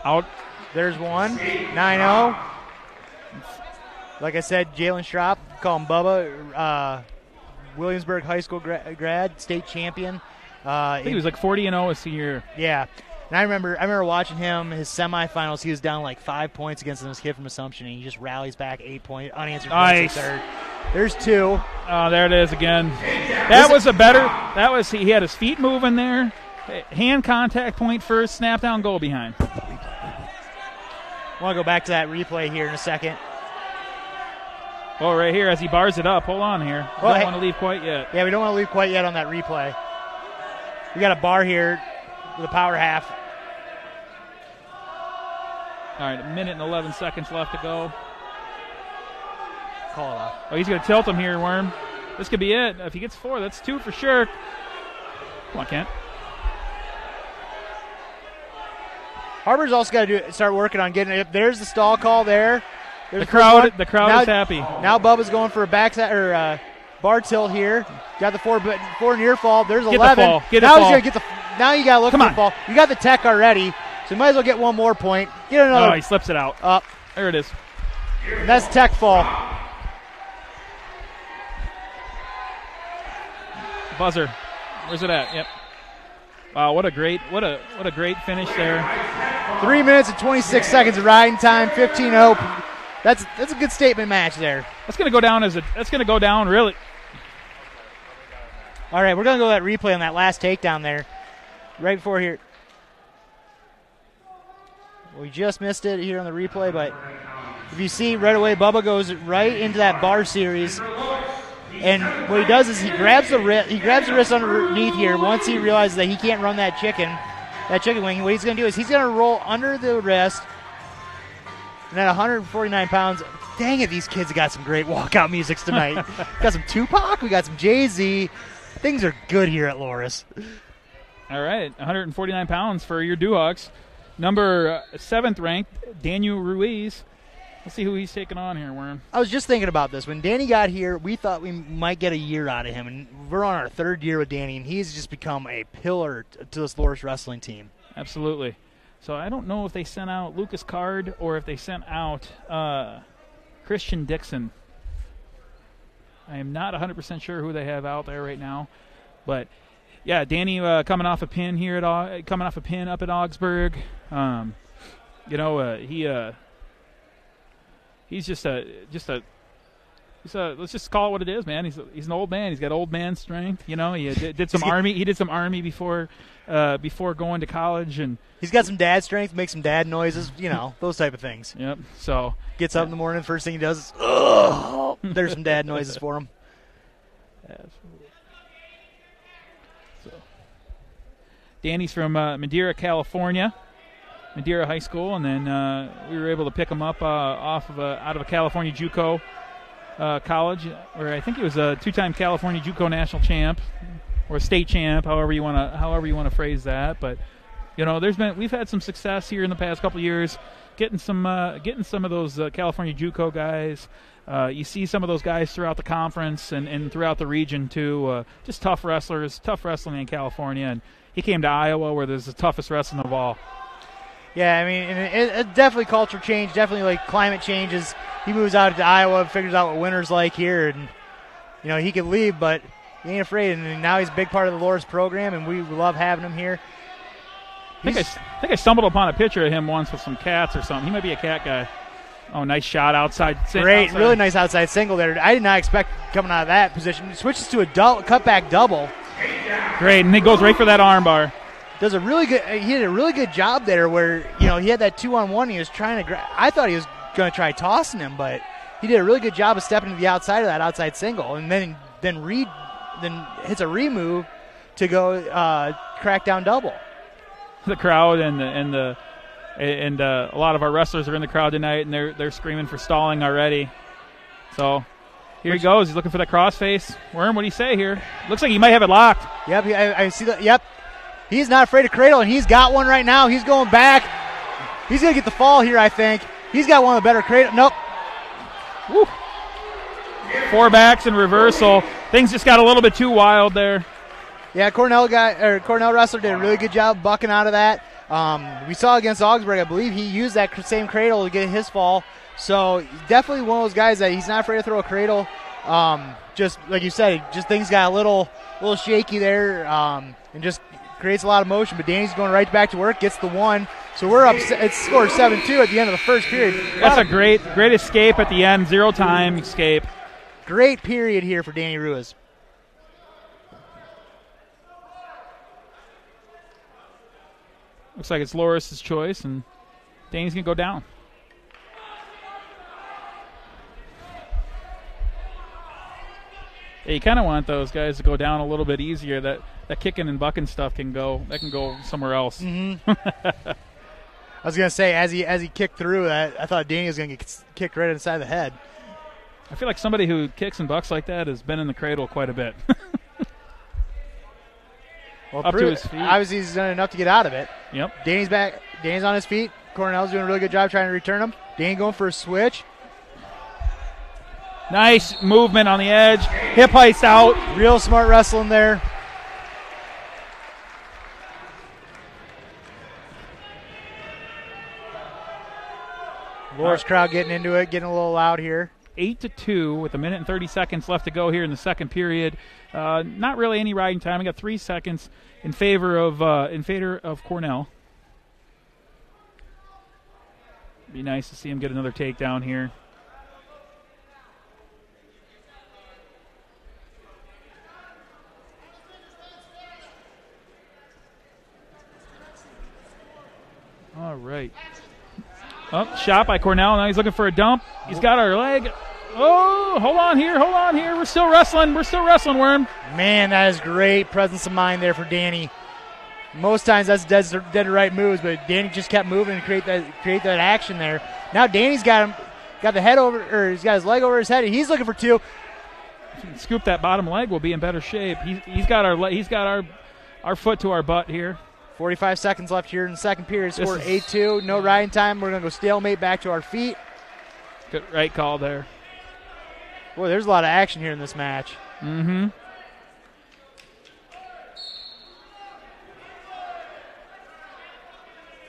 out. There's one. 9 0. Like I said, Jalen Schropp, call him Bubba. Uh, Williamsburg High School gra- grad, state champion. Uh, he was like 40 and 0 a senior. Yeah. And I remember I remember watching him his semifinals. He was down like five points against this kid from Assumption, and he just rallies back eight point unanswered Nice. points in third. There's two. Oh, there it is again. That was a better. That was he had his feet moving there. Hand contact point first, snap down, goal behind. I want to go back to that replay here in a second. Oh, right here as he bars it up. Hold on here. Well, Don't hey- want to leave quite yet. Yeah, we don't want to leave quite yet on that replay. We got a bar here with a power half. All right, a minute and 11 seconds left to go. Call it off. Oh, he's going to tilt him here, Worm. This could be it. If he gets four, that's two for sure. Come on, Kent. Harbor's also got to do start working on getting it. There's the stall call there. There's The crowd, the crowd now, is happy. Now Bubba's going for a backside or uh, bar tilt here. Got the four, but four near fall. There's the eleven. fall. Get the now fall. he's gonna get the. Now you gotta look Come for on. the fall. You got the tech already, so you might as well get one more point. Get another Oh, he slips it out. up. There it is. That's tech fall. Buzzer. Where's it at? Yep. Wow, what a great, what a, what a great finish there. Three minutes and 26 seconds of riding time. 15-0. That's that's a good statement match there. That's gonna go down as a, that's gonna go down really. All right, we're gonna go that replay on that last takedown there, right before here. We just missed it here on the replay, but if you see right away, Bubba goes right into that bar series. And what he does is he grabs the wrist, he grabs the wrist underneath here. Once he realizes that he can't run that chicken, that chicken wing, what he's going to do is he's going to roll under the wrist. And at 149 pounds, dang it, these kids got some great walkout musics tonight. <laughs> got some Tupac, we got some Jay Z. Things are good here at Loras. All right, 149 pounds for your Duhawks. Number uh, seventh ranked, Daniel Ruiz. Let's see who he's taking on here, Worm. I was just thinking about this. When Danny got here, we thought we might get a year out of him, and we're on our third year with Danny, and he's just become a pillar to this Loras wrestling team. Absolutely. So I don't know if they sent out Lucas Card or if they sent out uh, Christian Dixon. I am not 100% sure who they have out there right now, but yeah, Danny uh, coming off a pin here at Au- coming off a pin up at Augsburg. Um, you know, uh, he uh, he's just a just a he's a let's just call it what it is, man. He's a, he's an old man. He's got old man strength. You know, he uh, did, did some <laughs> army. He did some army before uh, before going to college, and He's got some dad strength, makes some dad noises, you know, those type of things. yep. So Gets up in the morning, first thing he does is, Ugh! there's some dad noises for him. So, Danny's from uh, Madera, California, Madera High School, and then uh, we were able to pick him up uh, off of a, out of a California JUCO uh, college, where I think he was a two-time California JUCO national champ or state champ, however you want to however you want to phrase that. But you know, there's been we've had some success here in the past couple years, getting some uh, getting some of those uh, California JUCO guys. Uh, you see some of those guys throughout the conference and, and throughout the region too. Uh, just tough wrestlers, tough wrestling in California, and he came to Iowa where there's the toughest wrestling of all. Yeah, I mean, it, it definitely culture change, definitely like climate changes. He moves out to Iowa, figures out what winter's like here, and you know he could leave, but he ain't afraid. And now he's a big part of the Loras program, and we love having him here. I think I, I think I stumbled upon a picture of him once with some cats or something. He might be a cat guy. Oh, nice shot outside. Great, outside. really nice outside single there. I did not expect coming out of that position. Switches to a dou- cutback double. Great, and he goes right for that armbar. Does a really good. He did a really good job there, where you know he had that two on one. He was trying to. Gra- I thought he was going to try tossing him, but he did a really good job of stepping to the outside of that outside single, and then then re then hits a remove to go uh, crack down double. The crowd and the and the and uh, a lot of our wrestlers are in the crowd tonight, and they're they're screaming for stalling already. So here he goes. He's looking for that crossface. Worm, what do you say here? Looks like he might have it locked. Yep, I, I see that. Yep, he's not afraid of cradle, and he's got one right now. He's going back. He's gonna get the fall here. I think he's got one of the better cradle. Nope. Woo. Four backs and reversal. Things just got a little bit too wild there. Yeah, Cornell guy or Cornell wrestler did a really good job bucking out of that. Um, we saw against Augsburg, I believe he used that same cradle to get his fall. So definitely one of those guys that he's not afraid to throw a cradle. Um, just like you said, just things got a little little shaky there, um, and just creates a lot of motion. But Danny's going right back to work, gets the one. So we're up. It's scored seven two at the end of the first period. That's a great great escape at the end. Zero time escape. great period here for Danny Ruiz. Looks like it's Loras's choice, and Danny's gonna go down. Yeah, you kind of want those guys to go down a little bit easier. That that kicking and bucking stuff can go that can go somewhere else. Mm-hmm. <laughs> I was gonna say as he as he kicked through that, I thought Danny was gonna get kicked right inside the head. I feel like somebody who kicks and bucks like that has been in the cradle quite a bit. <laughs> Well, Up to his feet. Obviously, he's done enough to get out of it. yep. Danny's back. Danny's on his feet. Cornell's doing a really good job trying to return him. Danny going for a switch. Nice movement on the edge. Hip heist out. Real smart wrestling there. Loras crowd getting into it, getting a little loud here. eight to two with a minute and 30 seconds left to go here in the second period. Uh, not really any riding time. We got three seconds in favor of uh, in favor of Cornell. Be nice to see him get another takedown here. All right. Oh, shot by Cornell. Now he's looking for a dump. He's got our leg. Oh, hold on here, hold on here. We're still wrestling. We're still wrestling, Worm. Man, that is great presence of mind there for Danny. Most times that's dead, dead to right moves, but Danny just kept moving and create that create that action there. Now Danny's got him, got the head over, or he's got his leg over his head, and he's looking for two. Scoop that bottom leg. We'll be in better shape. He's, he's got our he's got our our foot to our butt here. 45 seconds left here in the second period. Score is- 8 2. No riding time. We're going to go stalemate back to our feet. Good right call there. Boy, there's a lot of action here in this match. Mm-hmm.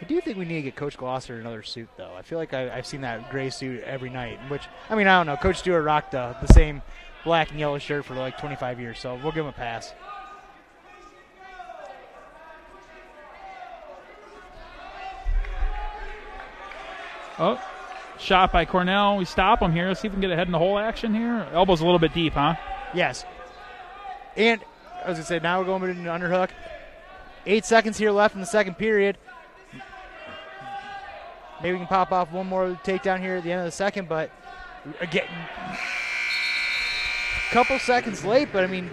I do think we need to get Coach Glosser another suit, though. I feel like I, I've seen that gray suit every night. Which I mean, I don't know. Coach Stewart rocked the same black and yellow shirt for like 25 years, so we'll give him a pass. Oh, shot by Cornell. We stop him here. Let's see if we can get ahead in the hole action here. Elbow's a little bit deep, huh? Yes. And I was gonna say now we're going into an underhook. Eight seconds here left in the second period. Maybe we can pop off one more takedown here at the end of the second, but again, a couple seconds late. But I mean,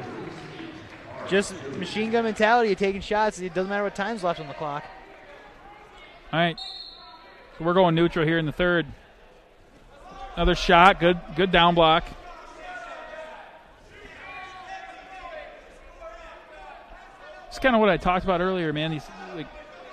just machine gun mentality of taking shots. It doesn't matter what time's left on the clock. All right. So we're going neutral here in the third. Another shot. Good good down block. It's kind of what I talked about earlier, man. These like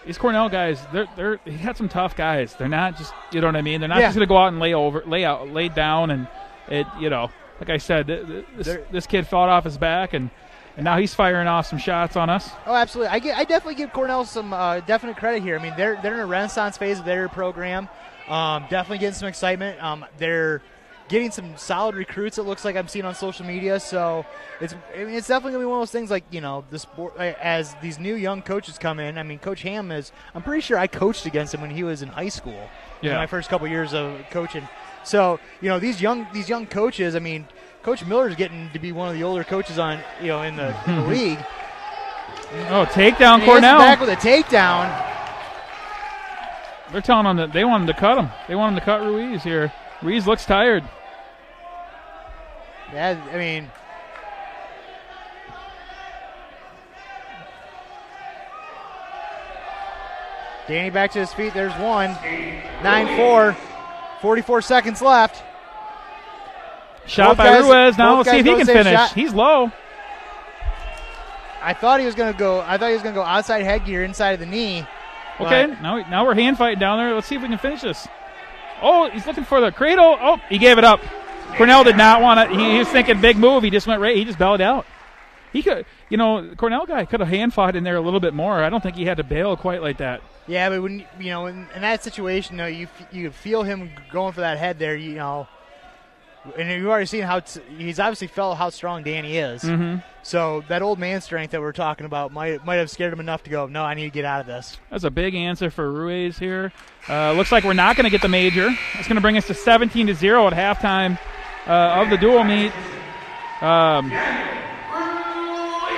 these Cornell guys, they're they're they got some tough guys. They're not just you know what I mean. They're not Yeah. just gonna go out and lay over, lay out, lay down, and it you know like I said, th- th- this, They're- this kid fought off his back and. And now he's firing off some shots on us. Oh, absolutely. I, get, I definitely give Cornell some uh, definite credit here. I mean, they're they're in a renaissance phase of their program. Um, definitely getting some excitement. Um, they're getting some solid recruits. It looks like I'm seeing on social media. So it's I mean, it's definitely gonna be one of those things like you know the sport as these new young coaches come in. I mean, Coach Ham is. I'm pretty sure I coached against him when he was in high school. in Yeah. my first couple years of coaching. So you know these young these young coaches. I mean, Coach Miller's getting to be one of the older coaches on you know in the, in the <laughs> league. Oh, takedown He hits it Cornell. back with a takedown. They're telling him that they want him to cut him. They want him to cut Ruiz here. Ruiz looks tired. Yeah, I mean. Danny back to his feet. There's one. 9 4. 44 seconds left. Shot Both by guys- Ruiz. Now let's see if he can finish. shot. He's low. I thought he was going to go. I thought he was going to go outside headgear, inside of the knee. Okay, now now we're hand fighting down there. Let's see if we can finish this. Oh, he's looking for the cradle. Oh, he gave it up. Cornell did not want to. He, he was thinking big move. He just went right. He just bellied out. He could, you know, Cornell guy could have hand fought in there a little bit more. I don't think he had to bail quite like that. Yeah, but when you know in, in that situation, though, you you feel him going for that head there. You know, and you've already seen how t- he's obviously felt how strong Danny is. Mm-hmm. So that old man strength that we're talking about might might have scared him enough to go. No, I need to get out of this. That's a big answer for Ruiz here. Uh, looks like we're not going to get the major. It's going to bring us to 17 to zero at halftime uh, of the dual meet. Um,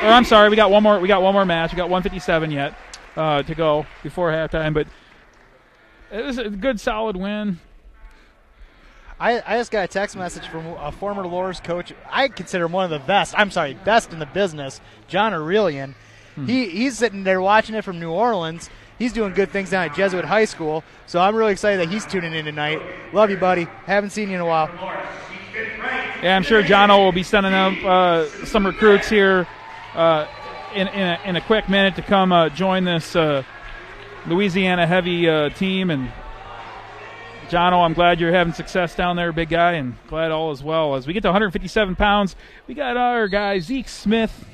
or I'm sorry, we got one more. We got one more match. We got 157 yet uh, to go before halftime, but it was a good, solid win. I, I just got a text message from a former Loras coach. I consider him one of the best. I'm sorry, best in the business. John Aurelian. He he's sitting there watching it from New Orleans. He's doing good things down at Jesuit High School. So I'm really excited that he's tuning in tonight. Love you, buddy. Haven't seen you in a while. Yeah, I'm sure Jono will be sending up uh, some recruits here uh, in in a, in a quick minute to come uh, join this uh, Louisiana heavy uh, team. And Jono, I'm glad you're having success down there, big guy, and glad all is well. As we get to 157 pounds, we got our guy Zeke Smith.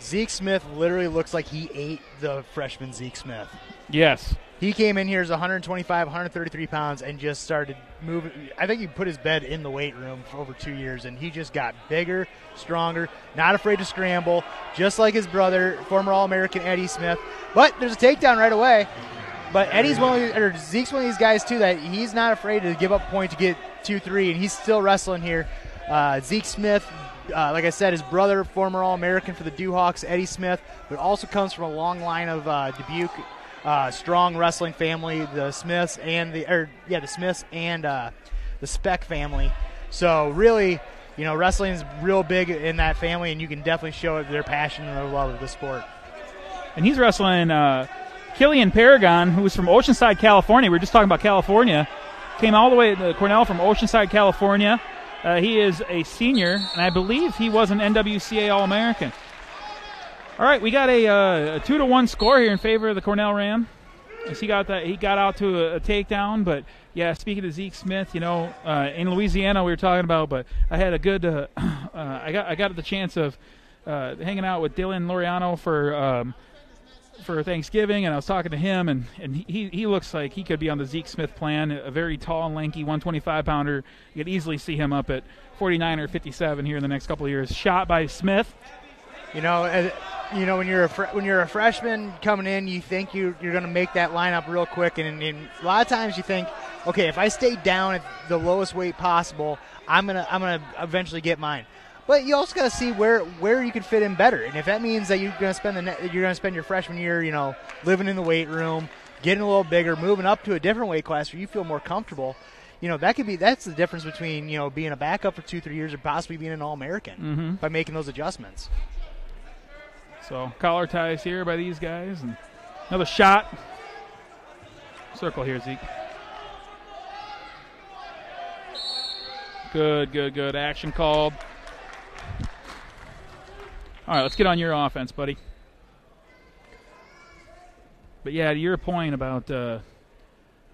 Zeke Smith literally looks like he ate the freshman Zeke Smith. Yes, He came in here as 125, 133 pounds, and just started moving. I think he put his bed in the weight room for over two years, and he just got bigger, stronger, not afraid to scramble, just like his brother, former All-American Eddie Smith. But there's a takedown right away. But Eddie's one of these, or Zeke's one of these guys too that he's not afraid to give up point to get two, three, and he's still wrestling here. Uh, Zeke Smith, uh, like I said, his brother, former All-American for the Duhawks, Eddie Smith, but also comes from a long line of uh, Dubuque uh, strong wrestling family, the Smiths and the or yeah the Smiths and uh, the Speck family. So really, you know, wrestling is real big in that family, and you can definitely show their passion and their love of the sport. And he's wrestling uh, Killian Paragon, who was from Oceanside, California. We were just talking about California. Came all the way to Cornell from Oceanside, California. Uh, he is a senior, and I believe he was an NWCA All American. All right, we got a, uh, a, two to one score here in favor of the Cornell Ram. As he got that, he got out to a, a takedown, but yeah. Speaking of Zeke Smith, you know, uh, in Louisiana we were talking about, but I had a good, uh, <clears throat> uh, I got I got the chance of uh, hanging out with Dylan Laureano for. Um, for Thanksgiving, and I was talking to him, and, and he, he looks like he could be on the Zeke Smith plan. A very tall and lanky 125 pounder. You could easily see him up at 49 or 57 here in the next couple of years. Shot by Smith. You know, uh, you know when you're a fr- when you're a freshman coming in, you think you you're going to make that lineup real quick, and, and a lot of times you think, okay, if I stay down at the lowest weight possible, I'm gonna I'm gonna eventually get mine. But you also got to see where where you can fit in better, and if that means that you're going to spend the ne- you're going to spend your freshman year, you know, living in the weight room, getting a little bigger, moving up to a different weight class where you feel more comfortable. You know that could be that's the difference between you know being a backup for two three years or possibly being an all American mm-hmm. by making those adjustments. So collar ties here by these guys, and another shot. Circle here, Zeke. Good, good, good. Action called. All right, let's get on your offense, buddy. But yeah, to your point about uh,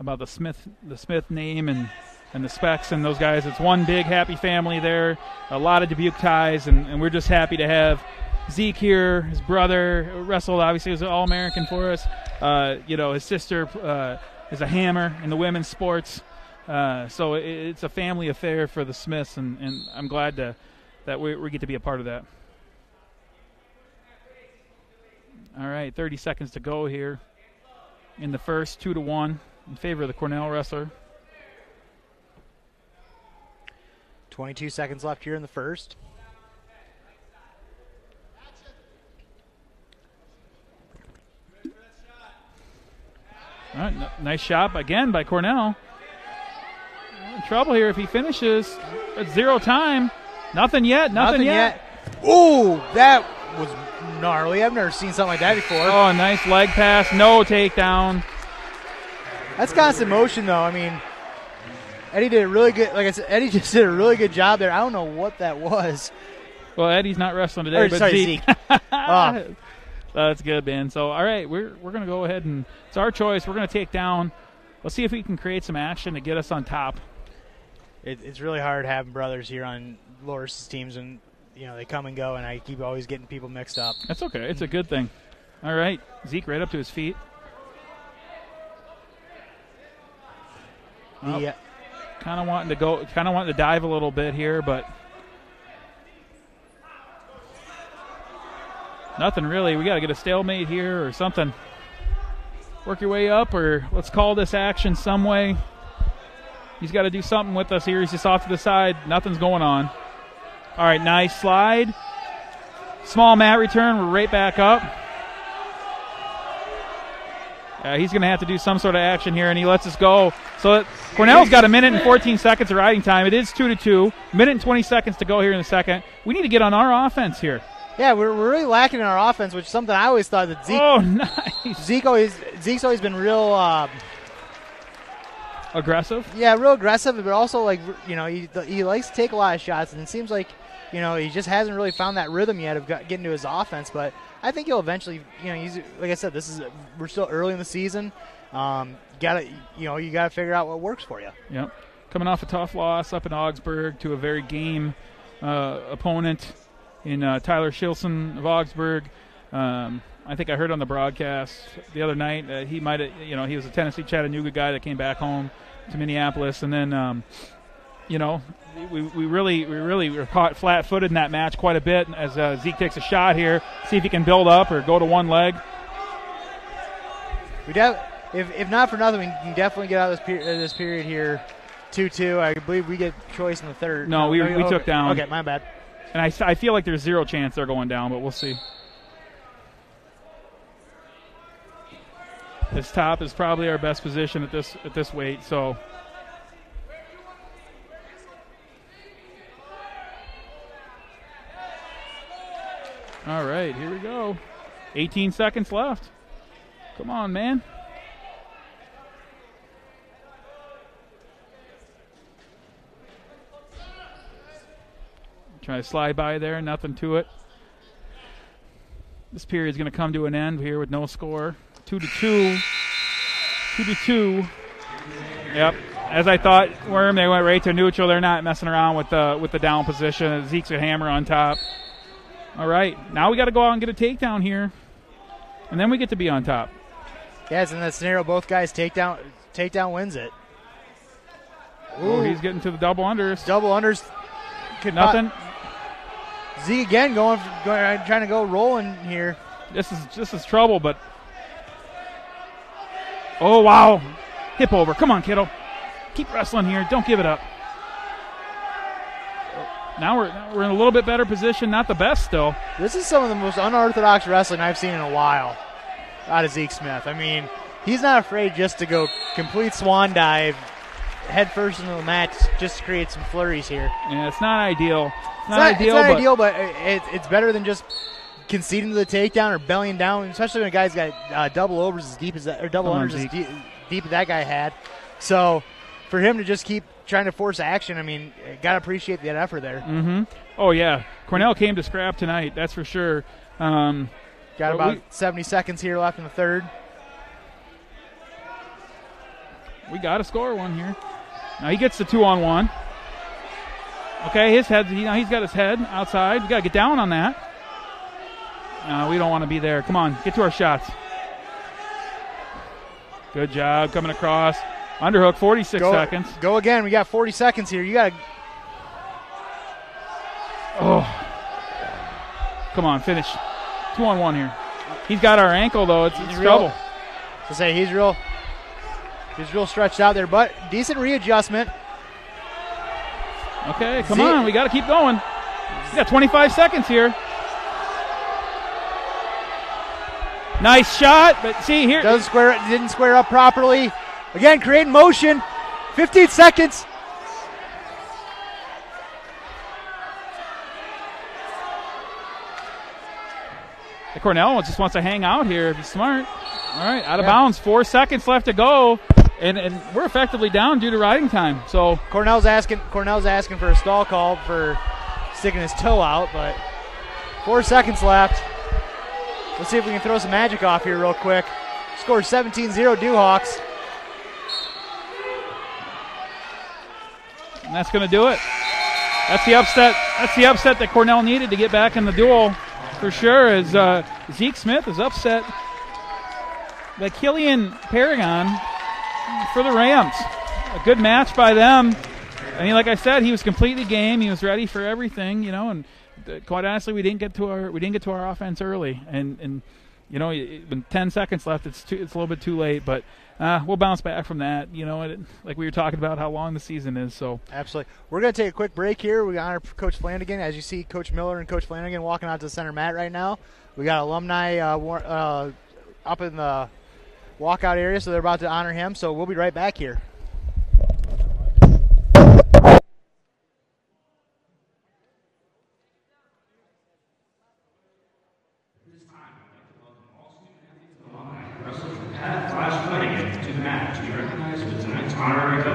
about the Smith the Smith name and and the specs and those guys, it's one big happy family there. A lot of Dubuque ties, and, and we're just happy to have Zeke here. His brother wrestled, obviously, was an All American for us. Uh, you know, his sister uh, is a hammer in the women's sports. Uh, so it, it's a family affair for the Smiths, and, and I'm glad to, that we, we get to be a part of that. All right, 30 seconds to go here in the first, two to one in favor of the Cornell wrestler. 22 seconds left here in the first. All right, n- nice shot again by Cornell. trouble here if he finishes at zero time. Nothing yet. Nothing, nothing yet. yet. Ooh, that was gnarly. I've never seen something like that before. Oh, a nice leg pass. No takedown. That's constant motion, though. I mean, Eddie did a really good. Like I said, Eddie <laughs> just did a really good job there. I don't know what that was. Well, Eddie's not wrestling today, or, but sorry, Zeke. Zeke. <laughs> oh. Ah. That's good, man. So, all right, we're we're gonna go ahead and it's our choice. We're gonna take down. Let's see if we can create some action to get us on top. It, it's really hard having brothers here on Loras's teams, and you know they come and go, and I keep always getting people mixed up. That's okay. It's a good thing. All right, Zeke right up to his feet. Yeah. Kind of wanting to go, kind of wanting to dive a little bit here, but nothing really. We got to get a stalemate here or something. Work your way up, or let's call this action some way. He's got to do something with us here. He's just off to the side. Nothing's going on. All right, nice slide. Small mat return. We're right back up. Uh, he's going to have to do some sort of action here, and he lets us go. So Cornell's got a minute and 14 seconds of riding time. It is two to two. Minute and 20 seconds to go here in the second. We need to get on our offense here. Yeah, we're, we're really lacking in our offense, which is something I always thought that Zeke. Oh, <laughs> nice. Zeke always Zeke's always been real. Uh, aggressive. Yeah, real aggressive, but also like you know he he likes to take a lot of shots, and it seems like you know he just hasn't really found that rhythm yet of getting to his offense. But I think he'll eventually. You know, he's like I said, this is we're still early in the season. Um, got to you know you got to figure out what works for you. Yep. Coming off a tough loss up in Augsburg to a very game uh, opponent in uh, Tyler Shilson of Augsburg. Um, I think I heard on the broadcast the other night that he might have, you know, he was a Tennessee Chattanooga guy that came back home to Minneapolis, and then, um, you know, we, we really we really were caught flat-footed in that match quite a bit. As uh, Zeke takes a shot here, see if he can build up or go to one leg. We def- if if not for nothing, we can definitely get out of this, per- this period here. Two-two. I believe we get choice in the third. No, we, we okay. took down. Okay, my bad. And I, I feel like there's zero chance they're going down, but we'll see. This top is probably our best position at this at this weight. So. All right, here we go. 18 seconds left. Come on, man. Try to slide by there, nothing to it. This period is going to come to an end here with no score. Two to two. Two to two. Yep. As I thought, Worm, they went right to neutral. They're not messing around with the with the down position. Zeke's a hammer on top. All right, now we got to go out and get a takedown here, and then we get to be on top. Yes, in that scenario, both guys takedown takedown wins it. Oh, he's getting to the double unders. Double unders. Could Nothing. Z again going, for, going uh, trying to go rolling here. This is this is trouble, but oh wow, hip over. Come on, kiddo, keep wrestling here. Don't give it up. Now we're we're in a little bit better position. Not the best still. This is some of the most unorthodox wrestling I've seen in a while out of Zeke Smith. I mean, he's not afraid just to go complete swan dive head first into the match just to create some flurries here. Yeah, it's not ideal. It's not, not ideal. It's not but ideal, but it, it's better than just conceding to the takedown or bellying down, especially when a guy's got uh, double overs as deep as that, or double on, unders as deep, deep as that guy had. So for him to just keep trying to force action, I mean, got to appreciate that effort there. Mm-hmm. Oh yeah, Cornell came to scrap tonight. That's for sure. Um, Got about we- 70 seconds here left in the third. we got to score one here. Now he gets the two on one. Okay, his head. He, now he's got his head outside. We got to get down on that. No, we don't want to be there. Come on, get to our shots. Good job coming across. Underhook, 46 Go, seconds. Go again. We got 40 seconds here. You got to Oh, come on, finish. Two on one here. He's got our ankle though. It's, it's real- trouble. to say he's real. He's real stretched out there, but decent readjustment. Okay, come Z- on. We got to keep going. We got 25 seconds here. Nice shot, but see here. Doesn't square. Didn't square up properly. Again, creating motion. 15 seconds. The Cornell just wants to hang out here if he's smart. All right, out of Yeah. bounds. Four seconds left to go, and, and we're effectively down due to riding time. So Cornell's asking. Cornell's asking for a stall call for sticking his toe out, but four seconds left. Let's see if we can throw some magic off here real quick. Score 17-0 Duhawks. And that's going to do it. That's the upset. That's the upset that Cornell needed to get back in the duel, for sure. As uh, Zeke Smith is upset by Killian Paragon for the Rams. A good match by them. I mean, like I said, he was completely game. He was ready for everything, you know. And uh, quite honestly, we didn't get to our we didn't get to our offense early, and and you know, it- with 10 seconds left, it's too, it's a little bit too late, but uh, we'll bounce back from that. You know, and it, like we were talking about how long the season is. So Absolutely. We're going to take a quick break here. We honor Coach Flanagan. As you see, Coach Miller and Coach Flanagan walking out to the center mat right now. We got alumni uh, war- uh, up in the walkout area, so they're about to honor him. So we'll be right back here. Pat Flash Flanagan to the mat to be recognized with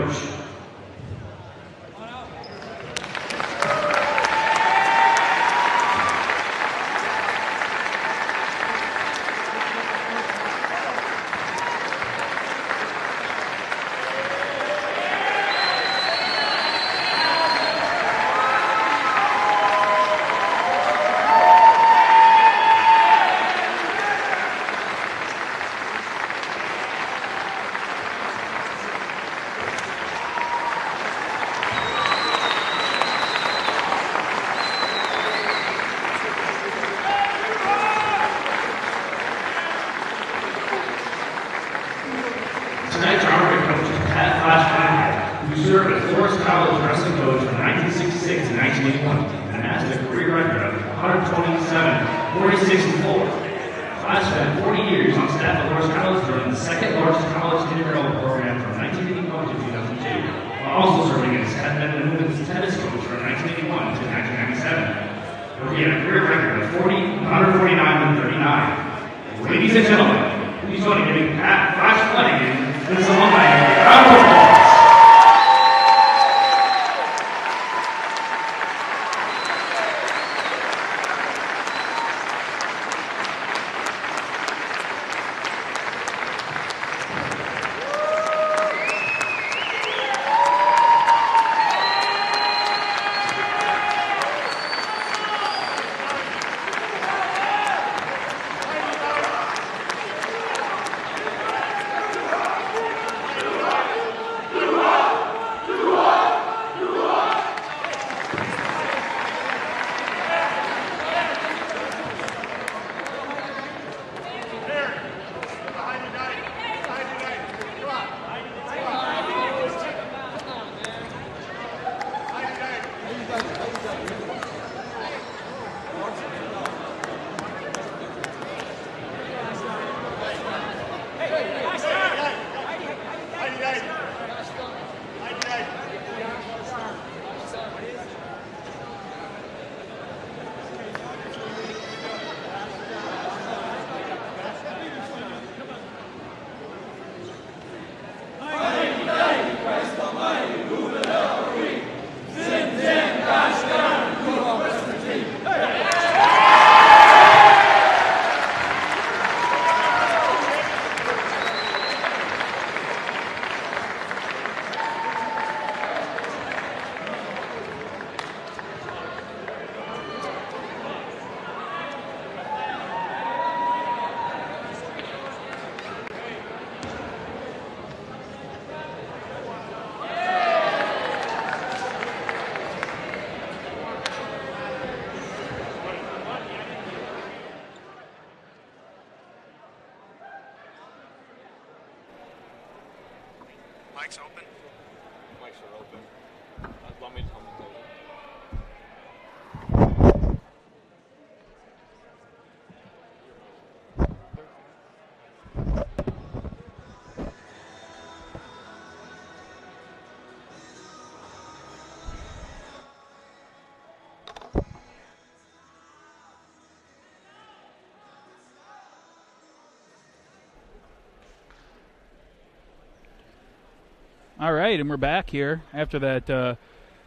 All right, and we're back here after that. Uh,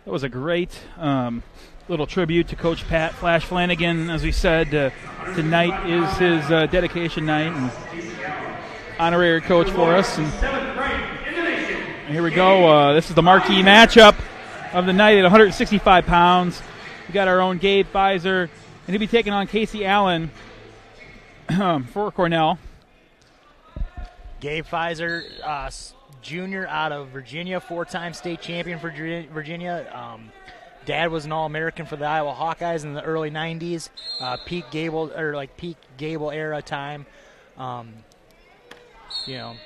that was a great um, little tribute to Coach Pat Flash Flanagan. As we said, uh, tonight is his uh, dedication night and honorary coach for us. And, here we go. Uh, this is the marquee matchup of the night at 165 pounds. We got our own Gabe Pfizer, and he'll be taking on Casey Allen <clears throat> for Cornell. Gabe Pfizer, junior out of Virginia, four-time state champion for Virginia. Um, dad was an All-American for the Iowa Hawkeyes in the early '90s, uh, peak Gable or like peak Gable era time. Um, you know,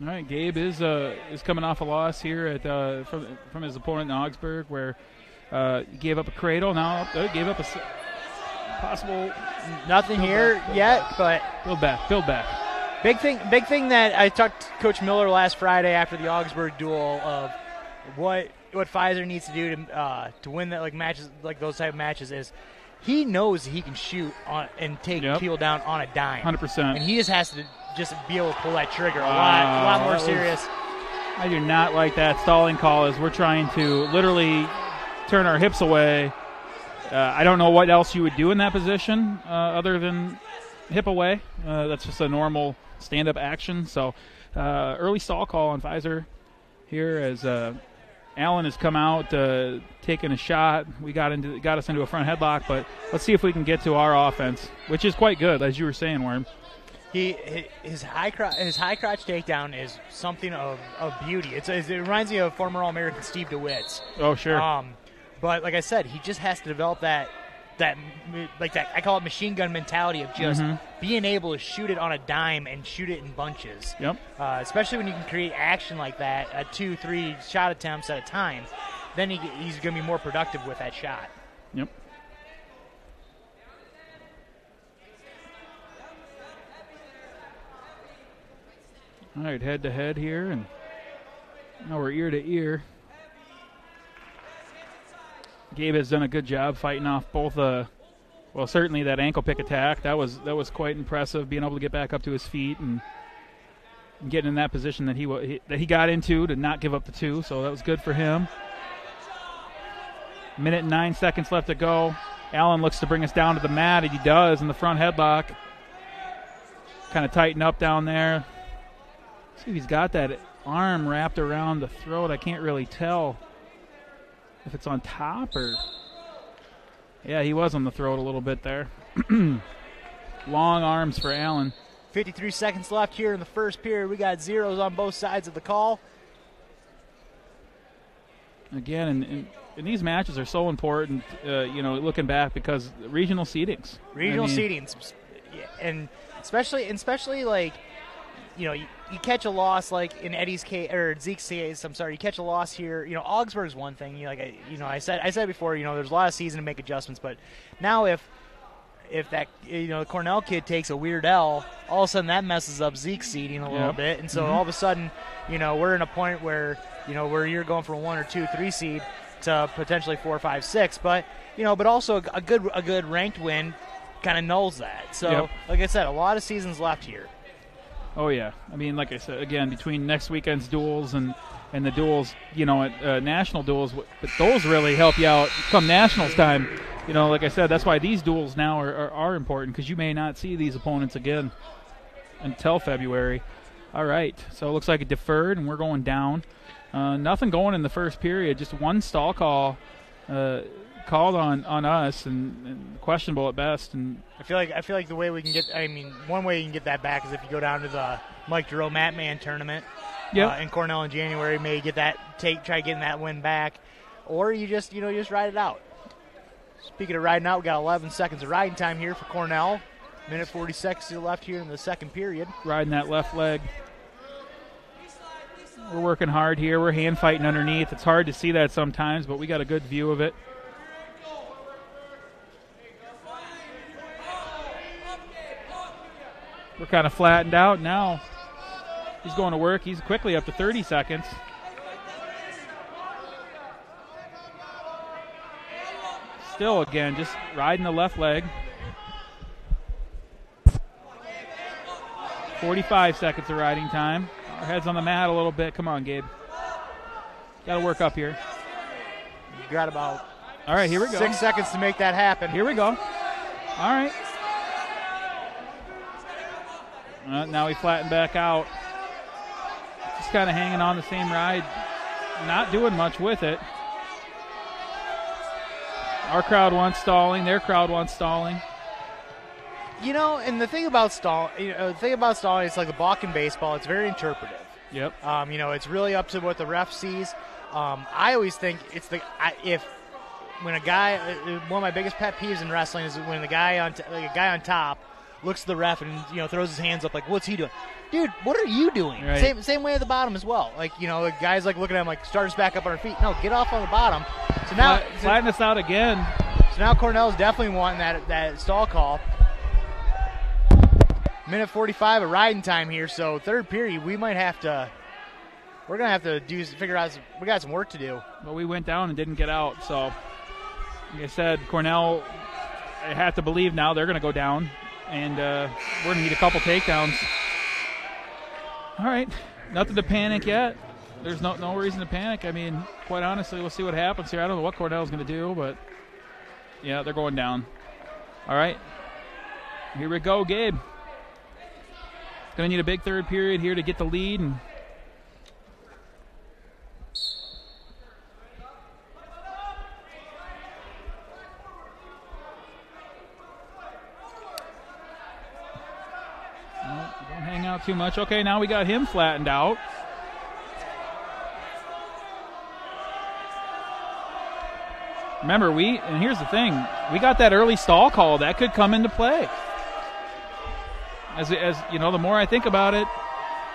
All right, Gabe is uh, is coming off a loss here at uh, from from his opponent in Augsburg, where uh, he gave up a cradle. Now uh, gave up a possible nothing here yet, but build back, build back. Big thing, big thing that I talked to Coach Miller last Friday after the Augsburg duel of what what Pfizer needs to do to uh, to win that like matches like those type of matches is he knows he can shoot on and take Yep. people down on a dime, 100%. and he just has to just be able to pull that trigger a lot a lot more serious. I do not like that stalling call as we're trying to literally turn our hips away. Uh, I don't know what else you would do in that position uh, other than hip away. Uh, that's just a normal stand up action. So uh, early stall call on Pfizer here as uh, Allen has come out uh, taking a shot. We got into got us into a front headlock, but let's see if we can get to our offense, which is quite good, as you were saying, Worm. He his high crotch his high crotch takedown is something of, of beauty. It's, it reminds me of former All American Steve DeWitt's. Oh sure. Um, but like I said, he just has to develop that that like that I call it machine gun mentality of just mm-hmm. being able to shoot it on a dime and shoot it in bunches. Yep. Uh, especially when you can create action like that, uh, two, three shot attempts at a time, then he, he's going to be more productive with that shot. Yep. All right, head to head here, and now we're ear to ear. Gabe has done a good job fighting off both. Uh, well, certainly that ankle pick attack that was that was quite impressive. Being able to get back up to his feet and, getting in that position that he, that he got into to not give up the two, so that was good for him. Minute and nine seconds left to go. Allen looks to bring us down to the mat, and he does in the front headlock. Kind of tighten up down there. See if he's got that arm wrapped around the throat. I can't really tell if it's on top or. Yeah, he was on the throat a little bit there. <clears throat> Long arms for Allen. 53 seconds left here in the first period. We got zeros on both sides of the call. Again, and, and, and these matches are so important, uh, you know, looking back because regional seedings. Regional I mean, seedings, and especially, and especially like, you know, you, catch a loss like in Eddie's case or Zeke's case. I'm sorry, you catch a loss here. You know, Augsburg's one thing. You know, like, I, you know, I said, I said before, you know, there's a lot of season to make adjustments, but now if if that you know the Cornell kid takes a weird L, all of a sudden that messes up Zeke's seeding a little Yep. bit, and so Mhm. all of a sudden, you know, we're in a point where you know where you're going from one or two, three seed to potentially four, five, six, but you know, but also a good a good ranked win kind of nulls that. So, Yep. like I said, a lot of seasons left here. Oh yeah, I mean, like I said, again, between next weekend's duels and and the duels, you know, at uh, national duels, but those really help you out come nationals time. You know, like I said, that's why these duels now are, are, are important because you may not see these opponents again until February. All right, so it looks like it deferred, and we're going down. Uh, nothing going in the first period, just one stall call uh, called on, on us, and, and questionable at best. And I feel like I feel like the way we can get I mean, one way you can get that back is if you go down to the Mike Duroe Matman tournament Yep. uh, in Cornell in January, maybe get that take try getting that win back, or you just you know you just ride it out. Speaking of riding out, we got 11 seconds of riding time here for Cornell. Minute 46 left here in the second period. riding that left leg. We're working hard here. We're hand fighting underneath. It's hard to see that sometimes, but we got a good view of it. We're kind of flattened out now. He's going to work. He's quickly up to 30 seconds. Still, again, just riding the left leg. 45 seconds of riding time. Our heads on the mat a little bit. Come on, Gabe. Got to work up here. You got about All right, here we go. six seconds to make that happen. Here we go. All right. Uh, now we flattened back out. Just kind of hanging on the same ride, not doing much with it. Our crowd wants stalling. Their crowd wants stalling. You know, and the thing about stall, you know, the thing about stalling, it's like the balk in baseball. It's very interpretive. Yep. Um, you know, it's really up to what the ref sees. Um, I always think it's the I, if when a guy, uh, one of my biggest pet peeves in wrestling is when the guy on t- like a guy on top looks at the ref and you know throws his hands up like, "What's he doing?" Dude, what are you doing? Right. Same same way at the bottom as well. Like you know, the guys like looking at him like, "Start us back up on our feet." No, get off on the bottom. So now, Flat- flatten us out again. so now Cornell's definitely wanting that that stall call. Minute 45 of riding time here, so third period we might have to. We're gonna have to do figure out. Some, we got some work to do. But we went down and didn't get out. So, like I said, Cornell, I have to believe now they're going to go down, and uh, we're to need a couple takedowns. All right, nothing to panic yet. There's no no reason to panic. I mean, quite honestly, we'll see what happens here. I don't know what Cornell's to do, but yeah, they're going down. All right, here we go, Gabe. To need a big third period here to get the lead and. Nope, too much. Okay, now we got him flattened out. Remember, we and here's the thing: we got that early stall call that could come into play. As as you know, the more I think about it,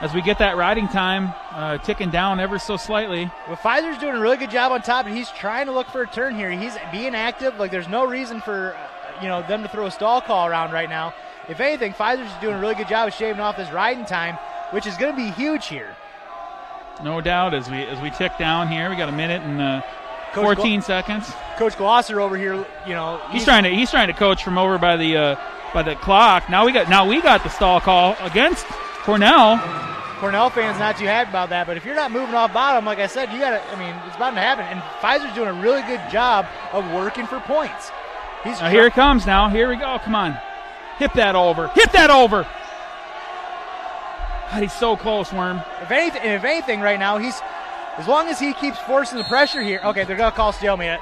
as we get that riding time uh, ticking down ever so slightly. Well, Pfizer's doing a really good job on top, and he's trying to look for a turn here. He's being active. Like there's no reason for uh, you know them to throw a stall call around right now. If anything, Pfizer's doing a really good job of shaving off this riding time. which is going to be huge here. No doubt. As we as we tick down here, we got a minute and uh, Coach 14 seconds. Coach Glosser over here, you know, He's trying to he's trying to coach from over by the uh, by the clock. Now we got now we got the stall call against Cornell. Cornell fans not too happy about that, but if you're not moving off bottom, like I said, you got to. I mean, it's about to happen. And Pfizer's doing a really good job of working for points. He's Now here it comes. Now here we go. Come on, hit that over. Hit that over. God, he's so close, Worm. If anything, if anything, right now he's as long as he keeps forcing the pressure here. Okay, they're gonna call stalemate.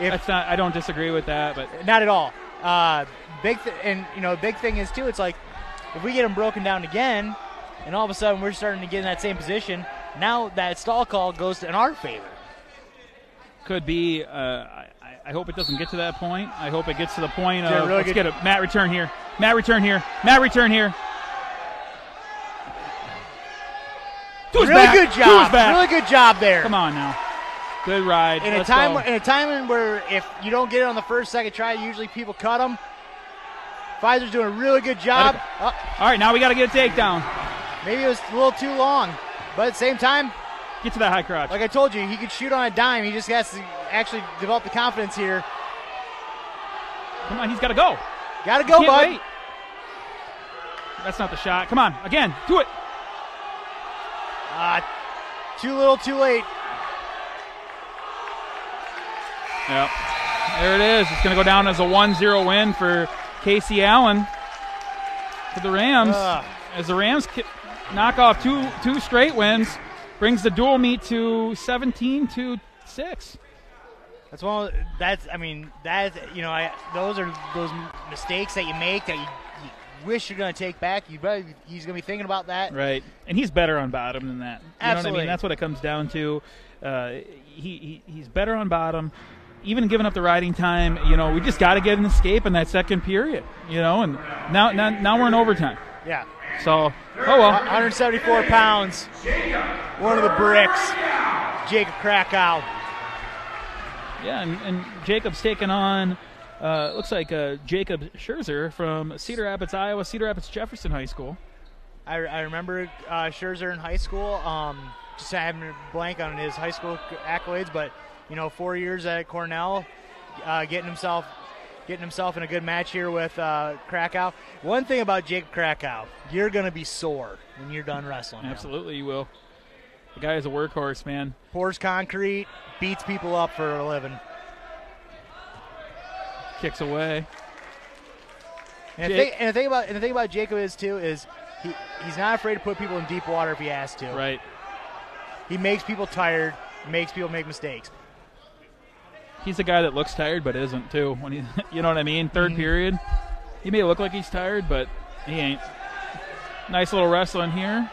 If That's not. I don't disagree with that, but not at all. Uh, big th- and you know, big thing is too. It's like if we get him broken down again, and all of a sudden we're starting to get in that same position. Now that stall call goes in our favor. could be. Uh, I, hope it doesn't get to that point. I hope it gets to the point Yeah, of really let's good- get a Matt return here. Matt return here. Matt return here. To really back. good job. back. Really good job there. Come on now. Good ride. In a Let's time go. in a time where if you don't get it on the first second try, usually people cut them. Pfizer's doing a really good job. Uh, All right, now we got to get a takedown. maybe it was a little too long, but at the same time, Get to that high crotch. like I told you, he could shoot on a dime. He just has to actually develop the confidence here. Come on, he's got to go. Got to go, bud. wait. That's not the shot. Come on, again, do it. Uh, too little, too late. Yep. There it is. It's going to go down as a 1-0 win for Casey Allen for the Rams. Ugh. As the Rams knock off two two straight wins, brings the dual meet to 17 to 6. That's one. Of, that's. I mean, that's. You know, I. Those are those mistakes that you make that you, you wish you're going to take back. You better, he's going to be thinking about that. Right. And he's better on bottom than that. You know what I Absolutely. mean? That's what it comes down to. Uh, he, he he's better on bottom. Even giving up the riding time, you know, we just got to get an escape in that second period, you know, and now now, now we're in overtime. Yeah. So, oh well. 174 pounds. One of the bricks. Jacob Krakow. Yeah, and, and Jacob's taking on, uh, looks like uh, Jacob Scherzer from Cedar Rapids, Iowa, Cedar Rapids Jefferson High School. I, I remember uh, Scherzer in high school. Um, just having a blank on his high school accolades, but you know, four years at Cornell, uh, getting himself getting himself in a good match here with uh, Krakow. One thing about Jake Krakow, you're gonna be sore when you're done wrestling. Absolutely, you will. The guy is a workhorse, man. Pours concrete, beats people up for a living. Kicks away. And the, thing, and the thing about and the thing about Jacob is too is he, he's not afraid to put people in deep water if he has to. Right. He makes people tired, makes people make mistakes. He's a guy that looks tired but isn't too. When he, <laughs> you know what I mean. 3rd Mhm. period, he may look like he's tired, but he ain't. Nice little wrestling here.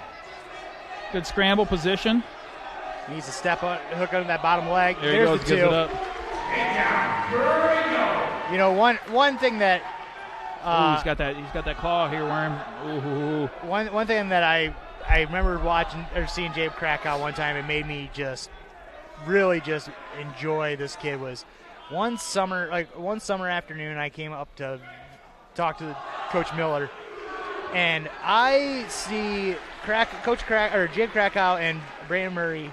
Good scramble position. He needs to step up, hook under that bottom leg. There There's he goes, the gives two. it up. You know, one one thing that Ooh, uh, he's got that. He's got that claw here, worm. Ooh, one one thing that I I remember watching or seeing Jabe Krakow one time. It made me just really just enjoy this kid. Was one summer like one summer afternoon, I came up to talk to Coach Miller, and I see Crack, Coach Crack or Jabe Krakow and Brandon Murray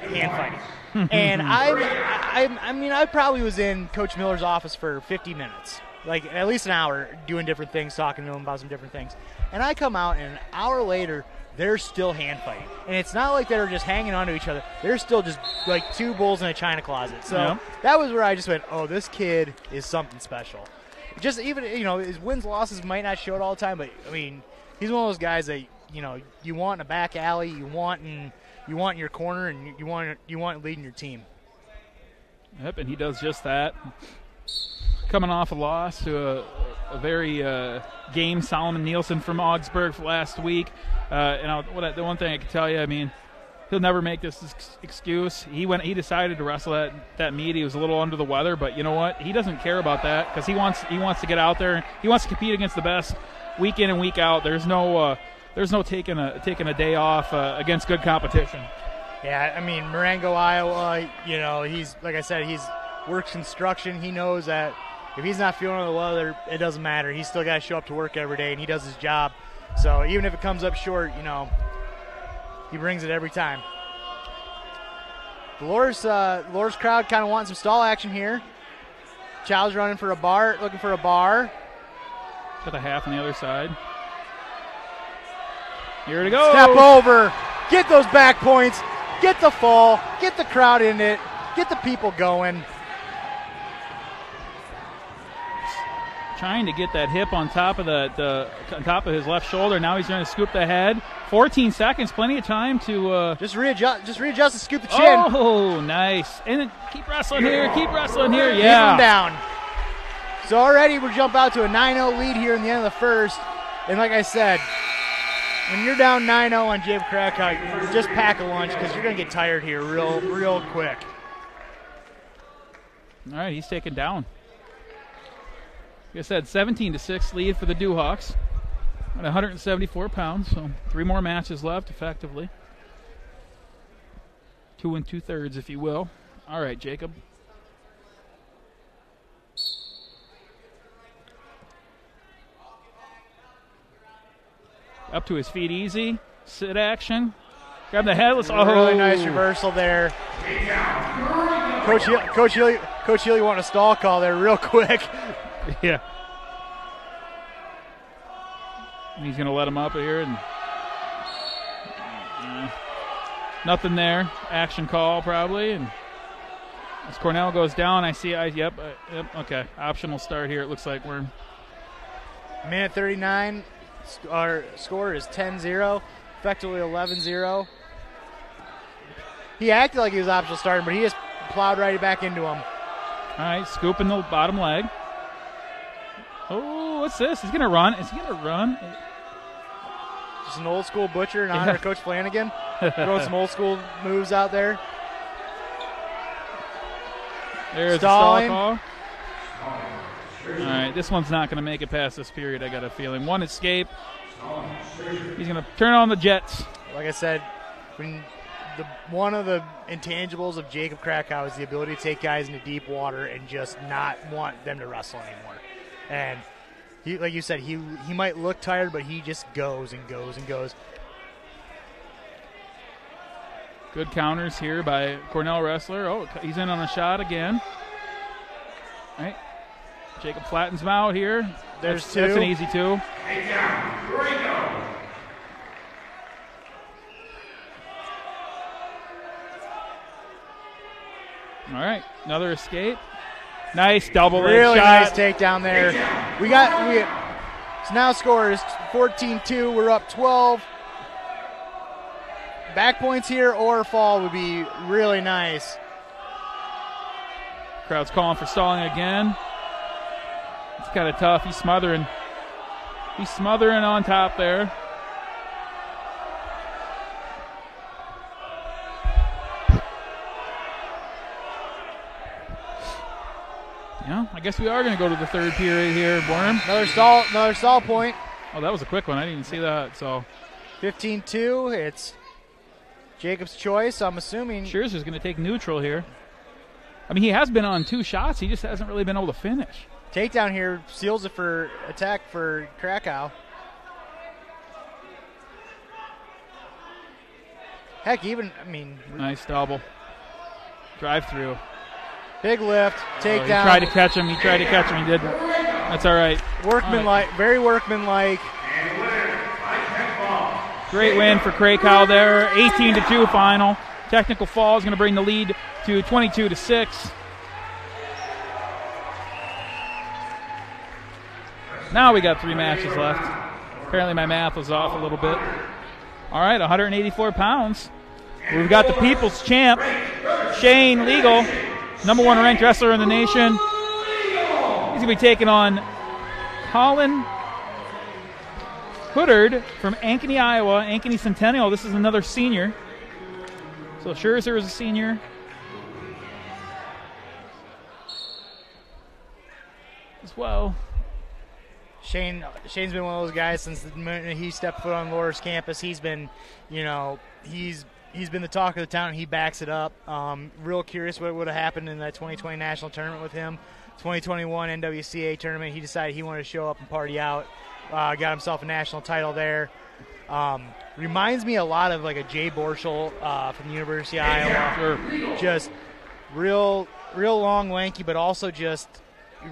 hand fighting. <laughs> and I, I, I mean, I probably was in Coach Miller's office for 50 minutes, like at least an hour, doing different things, talking to him about some different things. And I come out, and an hour later, they're still hand fighting, and it's not like they're just hanging onto each other. They're still just like two bulls in a china closet. So Yeah. that was where I just went, "Oh, this kid is something special." Just even you know, his wins losses might not show it all the time, but I mean, he's one of those guys that you know you want in a back alley, you want in you want in your corner, and you- you want you want leading your team. Yep, and he does just that. Coming off a loss to a, a very uh, game Solomon Nielsen from Augsburg last week. Uh, and what I, the one thing I can tell you, I mean, he'll never make this ex- excuse. He went, he decided to wrestle that that meet. He was a little under the weather, but you know what? He doesn't care about that because he wants he wants to get out there. He wants to compete against the best week in and week out. There's no uh, there's no taking a taking a day off uh, against good competition. Yeah, I mean Marengo, Iowa. You know, he's like I said, he's works construction. He knows that if he's not feeling the weather, it doesn't matter. He's still got to show up to work every day, and he does his job. So even if it comes up short, you know, he brings it every time. The Loras, uh, Loras crowd kind of wants some stall action here. Chow's running for a bar, looking for a bar. Got a half on the other side. Here to go. Step over. Get those back points. Get the fall. Get the crowd in it. Get the people going. Trying to get that hip on top of the, the on top of his left shoulder. Now he's going to scoop the head. 14 seconds, plenty of time to. Uh, Just readjust. Just readjust and scoop the chin. oh, nice! And keep wrestling here. Keep wrestling here. Keep Yeah. him down. So already we jump out to a 9-0 lead here in the end of the first. And like I said, when you're down 9-0 on Jacob Krakow, just pack a lunch because you're going to get tired here real, real quick. All right, he's taken down. Like I said, 17 to six lead for the Duhawks at 174 pounds. So three more matches left, effectively. Two and two thirds, if you will. All right, Jacob. Up to his feet, easy. Sit action. Grab the head. Let's. Oh, Really nice reversal there. Coach Healy, Coach Healy, Coach Healy want a stall call there real <laughs> quick. <laughs> Yeah. He's going to let him up here and uh, nothing there. Action call probably and as Cornell goes down, I see I yep, uh, yep okay. Optional start here. It looks like we're Minute 39, our score is 10-0, effectively 11-0. He acted like he was optional starting, but he just plowed right back into him. all right, scooping the bottom leg. Oh, what's this? He's going to run. Is he going to run? Just an old school butcher in honor of Coach Flanagan. Throwing some old school moves out there. There's the stall call. All right, this one's not going to make it past this period. I got a feeling. One escape. He's going to turn on the Jets. Like I said, when the one of the intangibles of Jacob Krakow is the ability to take guys into deep water and just not want them to wrestle anymore. And he, like you said, he he might look tired, but he just goes and goes and goes. Good counters here by Cornell Wrestler. Oh, he's in on a shot again. All right. Jacob flattens him out here. There's that's, That's an easy two. All right, another escape. Nice double Really nice takedown there. We got we so now score is 14-2. We're up 12. Back points here or fall would be really nice. Crowd's calling for stalling again. It's kind of tough. He's smothering. He's smothering on top there. Guess we are going to go to the third period here, Worm. Another stall another stall point. Oh, that was a quick one. I didn't even see that. So 15-2. It's Jacob's choice. I'm assuming Scherzer's going to take neutral here. I mean, he has been on two shots. He just hasn't really been able to finish. takedown here seals it for attack for Krakow. Heck, even I mean, Nice double. Drive through. Big lift, Oh, takedown. he tried to catch him. He tried to catch him. He did. That's all right. Workmanlike, very workmanlike. Great win for Krakow there. 18 to 2 final. Technical fall is going to bring the lead to 22 to 6. Now we got three matches left. Apparently my math was off a little bit. All right, 184 pounds. We've got the people's champ, Shane Liegel, number one ranked wrestler in the nation. He's going to be taking on Colin Hoodard from Ankeny, Iowa, Ankeny Centennial. This is another senior. So Scherzer is a senior. As well. Shane Shane's been one of those guys since the minute he stepped foot on Loras campus. He's been, you know, he's he's been the talk of the town. and He backs it up. Um, real curious what would have happened in that 2020 national tournament with him. 2021 NWCA tournament. He decided he wanted to show up and party out, Uh, got himself a national title there. Um, reminds me a lot of like a Jay Borschel uh, from the University of Iowa. Sure. Just real, real long, lanky, but also just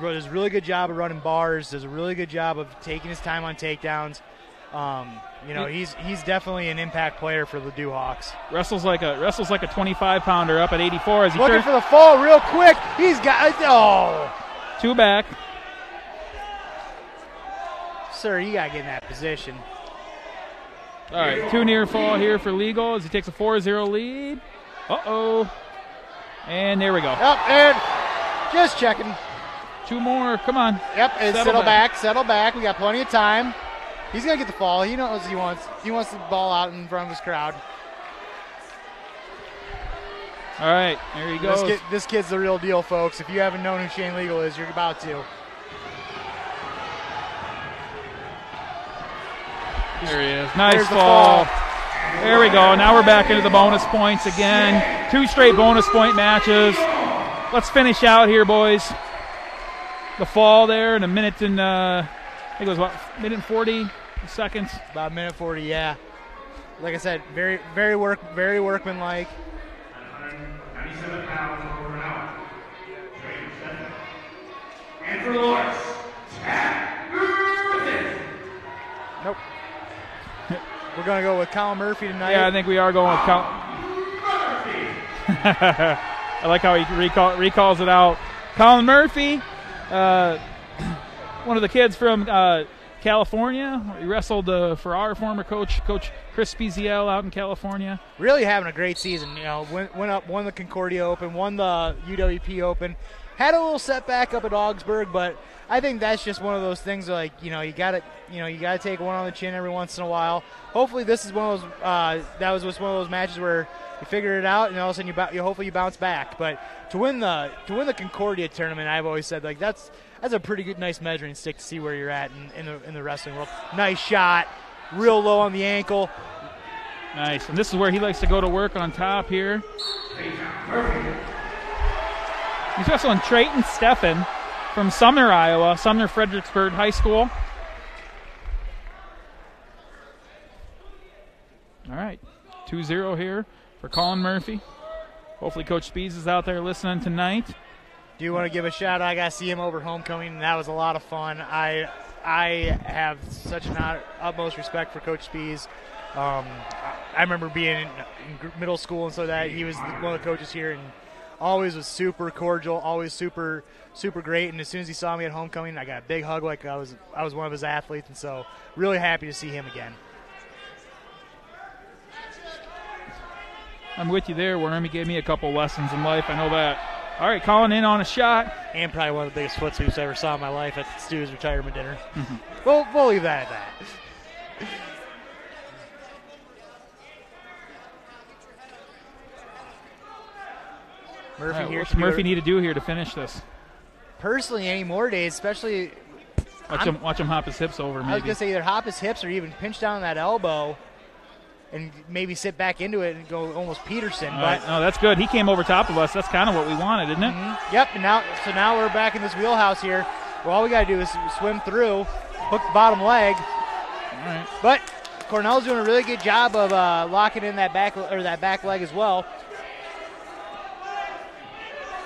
does a really good job of running bars. Does a really good job of taking his time on takedowns. Um, you know, he's he's definitely an impact player for the Duhawks. Wrestles like a wrestles like a 25 pounder up at 84 as he Looking turns for the fall real quick. He's got oh, two back. sir, you gotta get in that position. All right, two near fall here for Liegel as he takes a 4-0 lead. Uh oh, and there we go. Up and just checking. Two more. Come on. Yep, and Settle settle, back. back. settle back. We got plenty of time. He's gonna get the fall. He knows he wants. He wants the ball out in front of his crowd. All right, there he This, goes. kid, this kid's the real deal, folks. If you haven't known who Shane Liegel is, you're about to. There he is. Nice There's the fall. fall. There we go. Now we're back into the bonus points again. Two straight bonus point matches. Let's finish out here, boys. The fall there in a minute and uh, I think it was what minute and forty seconds. About a minute forty, yeah. Like I said, very, very work, very workmanlike. 97 pounds over an hour. Trade seven. And for Loras, Pat Griffin. Nope. We're gonna go with Colin Murphy tonight. Yeah, I think we are going with Cal. <laughs> I like how he recall, recalls it out. Colin Murphy, uh, <clears throat> one of the kids from uh, California. He wrestled uh, for our former coach, Coach Chris Speziel, out in California. really having a great season. You know, went, went up, won the Concordia Open, won the UWP Open. Had a little setback up at Augsburg, but I think that's just one of those things. Like you know, you got to you know you got to take one on the chin every once in a while. Hopefully, this is one of those. Uh, that was just one of those matches where you figure it out, and all of a sudden you, you hopefully you bounce back. But to win the to win the Concordia tournament, I've always said like that's that's a pretty good, nice measuring stick to see where you're at in, in the in the wrestling world. Nice shot, real low on the ankle. Nice. And this is where he likes to go to work on top here. He's wrestling Trayton Steffen from Sumner, Iowa, Sumner Fredericksburg High School. All right, 2 0 here for Colin Murphy. Hopefully, Coach Speeds is out there listening tonight. Do you want to give a shout out? I got to see him over homecoming, and that was a lot of fun. I I have such an utmost respect for Coach Spees. Um, I- remember being in, middle school and so that he was one of the coaches here, and always was super cordial, always super super great. And as soon as he saw me at homecoming, I got a big hug like I was I was one of his athletes, and so really happy to see him again. I'm with you there, Worm. He gave me a couple lessons in life. I know that. All right, calling in on a shot. And probably one of the biggest foot swoops I ever saw in my life at Stu's retirement dinner. Mm-hmm. <laughs> we'll, we'll leave that at that. Murphy right, here. what's Murphy need to do here to finish this? personally any more days, especially Watch I'm- him, watch him hop his hips over. I was gonna say either hop his hips or even pinch down that elbow and maybe sit back into it and go almost Peterson. All but right, no, that's good. He came over top of us. That's kind of what we wanted, isn't it? Mhm. Yep, and now so now we're back in this wheelhouse here. Where all we gotta do is swim through, hook the bottom leg. All right. But Cornell's doing a really good job of uh, locking in that back or that back leg as well.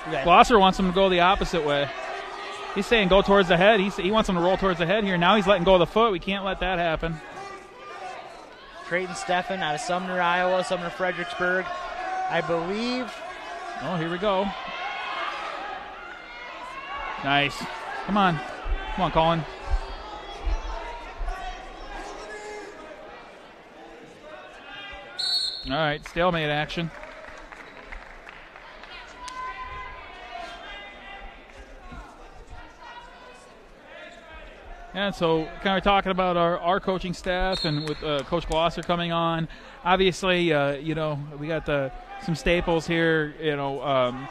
Okay. Glosser wants him to go the opposite way. He's saying go towards the head. He's, he wants him to roll towards the head here. Now he's letting go of the foot. We can't let that happen. Trayton Steffen out of Sumner, Iowa, Sumner Fredericksburg. I believe Oh, here we go. Nice. Come on. Come on, Colin. All right, stalemate action. And so, kind of talking about our, our coaching staff and with uh, Coach Glosser coming on. Obviously, uh, you know, we got the some staples here. You know, um,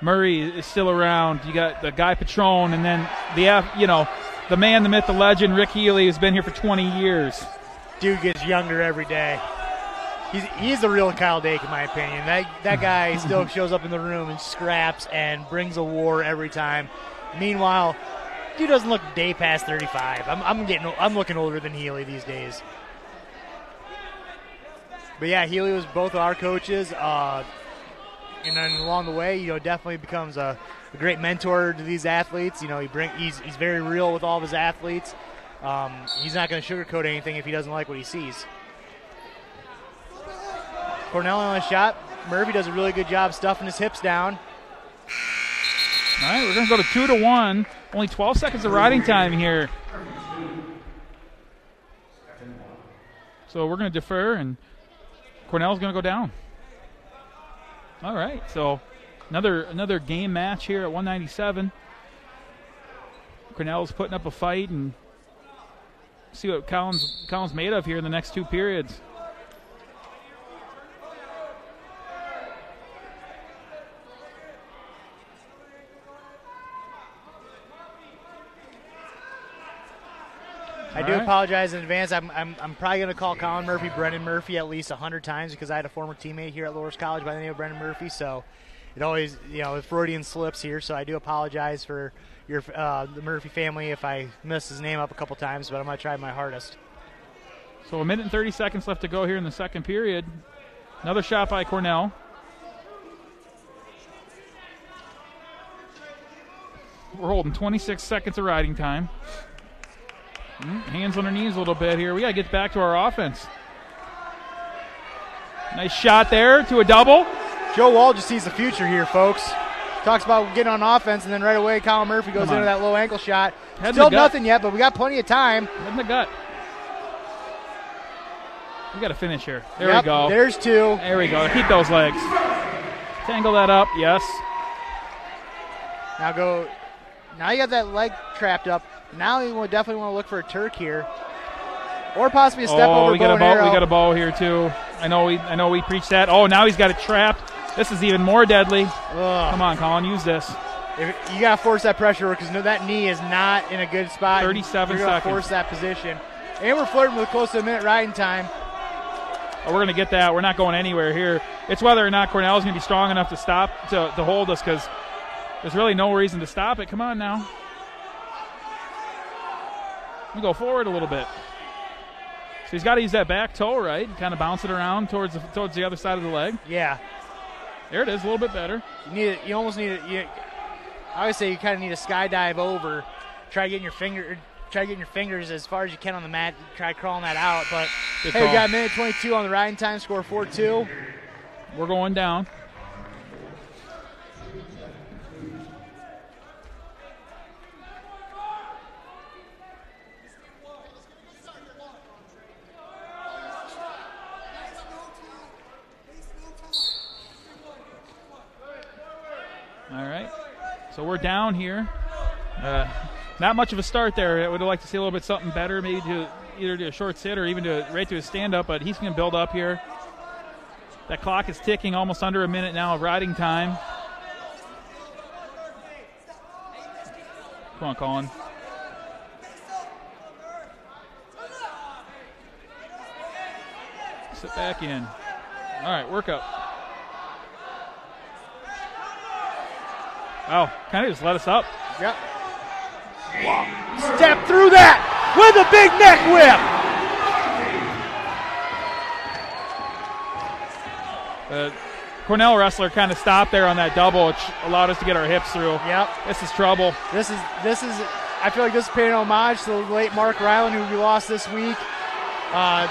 Murray is still around. You got the guy Patron, and then the you know, the man, the myth, the legend, Rick Healy, who's been here for 20 years. dude gets younger every day. He's he's the real Kyle Dake in my opinion. That that <laughs> guy still shows up in the room and scraps and brings a war every time. Meanwhile, dude doesn't look day past 35. I'm, I'm getting, I'm looking older than Healy these days. But yeah, Healy was both our coaches, uh, and then along the way, you know, definitely becomes a, a great mentor to these athletes. You know, he bring, he's, he's very real with all of his athletes. Um, he's not going to sugarcoat anything if he doesn't like what he sees. Cornell on a shot. Murphy does a really good job stuffing his hips down. All right, we're going to go to two to one. Only 12 seconds of riding time here. So we're going to defer, and Cornell's going to go down. All right, so another another game match here at 197. Cornell's putting up a fight, and see what Collins Collins made of here in the next two periods. I do right. apologize in advance. I'm, I'm, I'm probably going to call Colin Murphy Brendan Murphy at least 100 times because I had a former teammate here at Loras College by the name of Brendan Murphy. So it always, you know, the Freudian slips here. So I do apologize for your uh, the Murphy family if I miss his name up a couple times, but I'm going to try my hardest. So a minute and 30 seconds left to go here in the second period. Another shot by Cornell. We're holding 26 seconds of riding time. Mm, Hands on our knees a little bit here. We got to get back to our offense. Nice shot there to a double. Joe Wall just sees the future here, folks. Talks about getting on offense, and then right away, Colin Murphy goes into that low ankle shot. Head Still nothing yet, but we got plenty of time. Head in the gut. We got to finish here. There Yep, we go. There's two. There we go. Keep those legs. Tangle that up. Yes. Now go. Now you got that leg trapped up. Now you definitely want to look for a Turk here, or possibly a step oh, over we got a arrow. We got a bow here too. I know we. I know we preached that. Oh, now he's got it trapped. This is even more deadly. Ugh. Come on, Colin, use this. If, you gotta force that pressure because no, that knee is not in a good spot. 37 You're seconds. Force that position, and we're flirting with close to a minute riding time. Oh, we're gonna get that. We're not going anywhere here. It's whether or not Cornell's gonna be strong enough to stop to, to hold us because there's really no reason to stop it. Come on now. We go forward a little bit. So he's got to use that back toe, right? Kind of bounce it around towards the, towards the other side of the leg. Yeah, There it is, a little bit better. you need. it- You almost need it. You, I always say you kind of need a skydive over. Try getting your finger. Try getting your fingers as far as you can on the mat. Try crawling that out. But Good hey, we got a minute 22 on the riding time. Score 4-2. We're going down. All right. So we're down here. Uh, not much of a start there. I would liked to see a little bit something better, maybe to either do a short sit or even to right to a stand up, but he's going to build up here. That clock is ticking almost under a minute now of riding time. Come on, Colin. Sit back in. All right, work up. Oh, kind of just let us up. Yep. Step through that with a big neck whip. The Cornell wrestler kind of stopped there on that double, which allowed us to get our hips through. Yep. This is trouble. This is this is. I feel like this is paying homage to the late Mark Ryland, who we lost this week. Uh,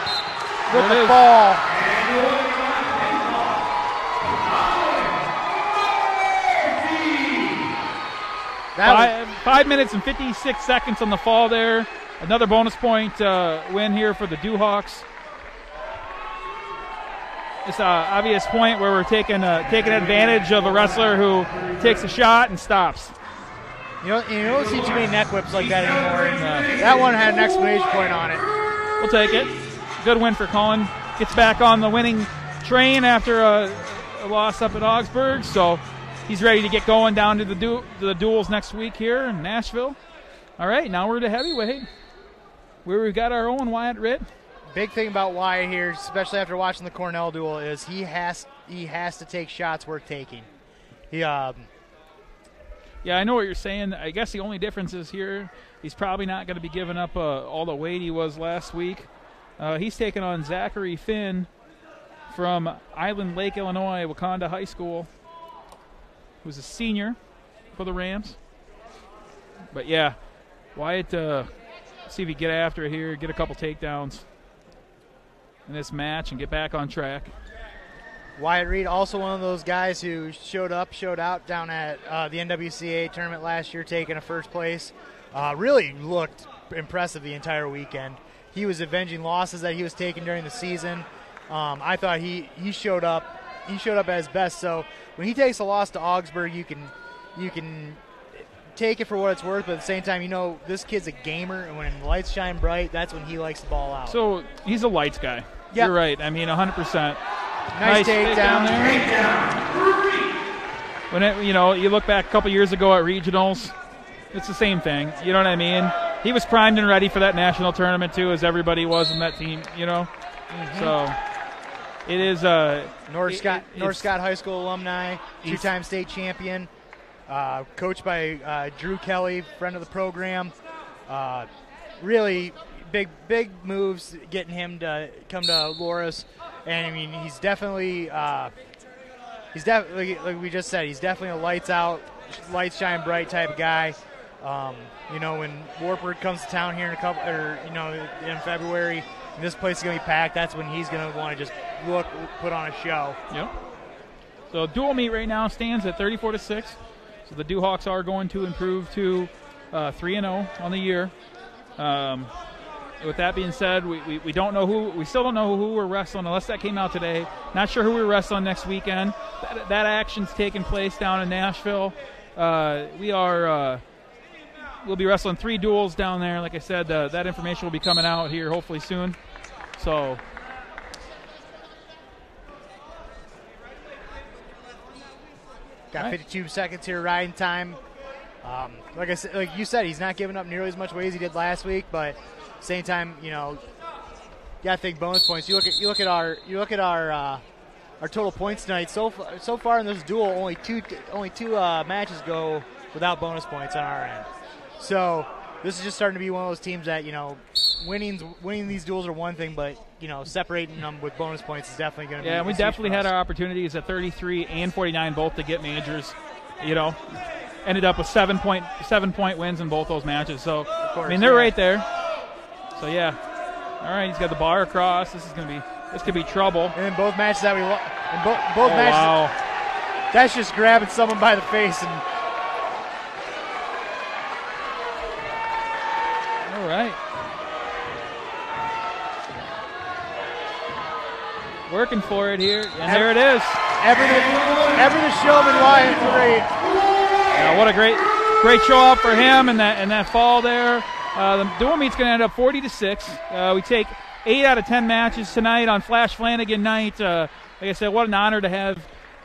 with There it the is. That was, Five, five minutes and 56 seconds on the fall there. Another bonus point uh, win here for the Duhawks. It's an obvious point where we're taking uh, taking advantage of a wrestler who takes a shot and stops. you know, you don't see too many neck whips like that anymore. And, uh, that one had an exclamation point on it. We'll take it. Good win for Colin. Gets back on the winning train after a, a loss up at Augsburg, so he's ready to get going down to the du- the duels next week here in Nashville. All right, now we're to heavyweight, where we've got our own Wyatt Ritt. Big thing about Wyatt here, especially after watching the Cornell duel, is he has he has to take shots worth taking. He um, Yeah, I know what you're saying. I guess the only difference is here he's probably not going to be giving up uh, all the weight he was last week. Uh, he's taking on Zachary Finn from Island Lake, Illinois, Wauconda High School, who's a senior for the Rams. But yeah, Wyatt, uh, see if he get after it here, get a couple takedowns in this match, and get back on track. Wyatt Reed, also one of those guys who showed up, showed out down at uh, the NWCA tournament last year, taking a first place. Uh, really looked impressive the entire weekend. He was avenging losses that he was taking during the season. Um, I thought he, he showed up. He showed up at his best. So when he takes a loss to Augsburg, you can you can take it for what it's worth. But at the same time, you know this kid's a gamer, and when the lights shine bright, that's when he likes the ball out. So he's a lights guy. Yep. You're right. I mean, 100%. nice, takedown there. When it, you know, you look back a couple years ago at regionals, it's the same thing. You know what I mean? He was primed and ready for that national tournament too, as everybody was in that team. You know, mm-hmm. so it is. Uh, North Scott it- North Scott High School alumni, two-time state champion, uh, coached by uh, Drew Kelly, friend of the program. Uh, really big big moves getting him to come to Loras, and I mean he's definitely uh, he's definitely like we just said he's definitely a lights out, lights shine bright type of guy. Um, you know when Wartburg comes to town here in a couple or you know in February. And this place is gonna be packed. That's when he's gonna want to just look, put on a show. Yep. So dual meet right now stands at 34 to six. So the Duhawks are going to improve to uh, three and zero on the year. Um, with that being said, we, we, we don't know who we still don't know who we're wrestling unless that came out today. Not sure who we're wrestling next weekend. That, that action's taking place down in Nashville. Uh, we are uh, we'll be wrestling three duels down there. Like I said, uh, that information will be coming out here hopefully soon. So Got Right. 52 seconds here riding time. Um, like I said, like you said, he's not giving up nearly as much weight as he did last week, but same time, you know, you gotta think bonus points. You look at you look at our you look at our uh, our total points tonight. So far, so far in this duel, only two only two uh, matches go without bonus points on our end. So this is just starting to be one of those teams that you know, winnings winning these duels are one thing, but you know, separating them with bonus points is definitely going to be. Yeah, we definitely had us. our opportunities at 33 and 49 both to get majors. You know, ended up with seven point seven point wins in both those matches. So I course, mean, they're yeah. right there. So yeah, all right, he's got the bar across. This is gonna be this could be trouble. And then both matches that we lo- and bo- both Oh, matches wow. That's just grabbing someone by the face and Working for it here, and there it is. Everton, Everton Showman Wyatt great. Yeah, what a great, great show up for him and that and that fall there. Uh, the dual meet's going to end up 40 to six. Uh, we take eight out of ten matches tonight on Flash Flanagan night. Uh, like I said, what an honor to have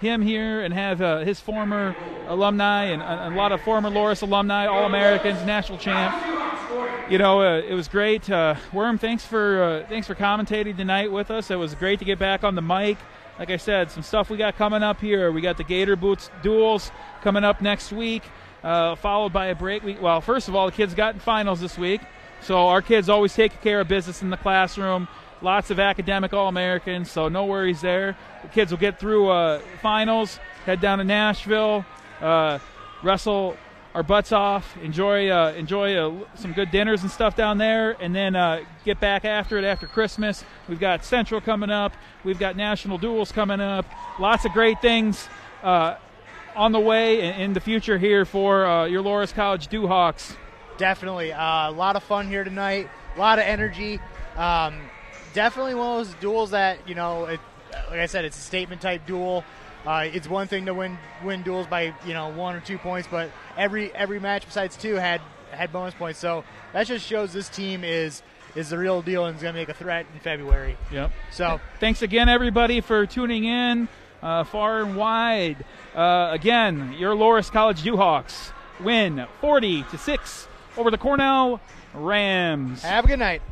him here and have uh, his former alumni and, a lot of former Loras alumni, All Americans, national champ. You know, uh, it was great. Uh, Worm, thanks for uh, thanks for commentating tonight with us. It was great to get back on the mic. Like I said, some stuff we got coming up here. We got the Gator Boots duels coming up next week, uh, followed by a break week. Well, first of all, the kids got in finals this week, so our kids always take care of business in the classroom. Lots of academic All Americans, so no worries there. The kids will get through uh, finals, head down to Nashville, uh, wrestle our butts off, enjoy uh, enjoy uh, some good dinners and stuff down there, and then uh, get back after it after Christmas. We've got Central coming up, we've got national duels coming up, lots of great things uh, on the way in, the future here for uh, your Loras College Duhawks. Definitely. Uh, a lot of fun here tonight. A lot of energy. Um, definitely one of those duels that, you know, it, like I said, it's a statement type duel. Uh, it's one thing to win win duels by you know one or two points, but every every match besides two had had bonus points. So that just shows this team is is the real deal and is going to make a threat in February. Yep. So Thanks again, everybody, for tuning in uh, far and wide. Uh, again, your Loras College Duhawks win 40 to six over the Cornell Rams. have a good night.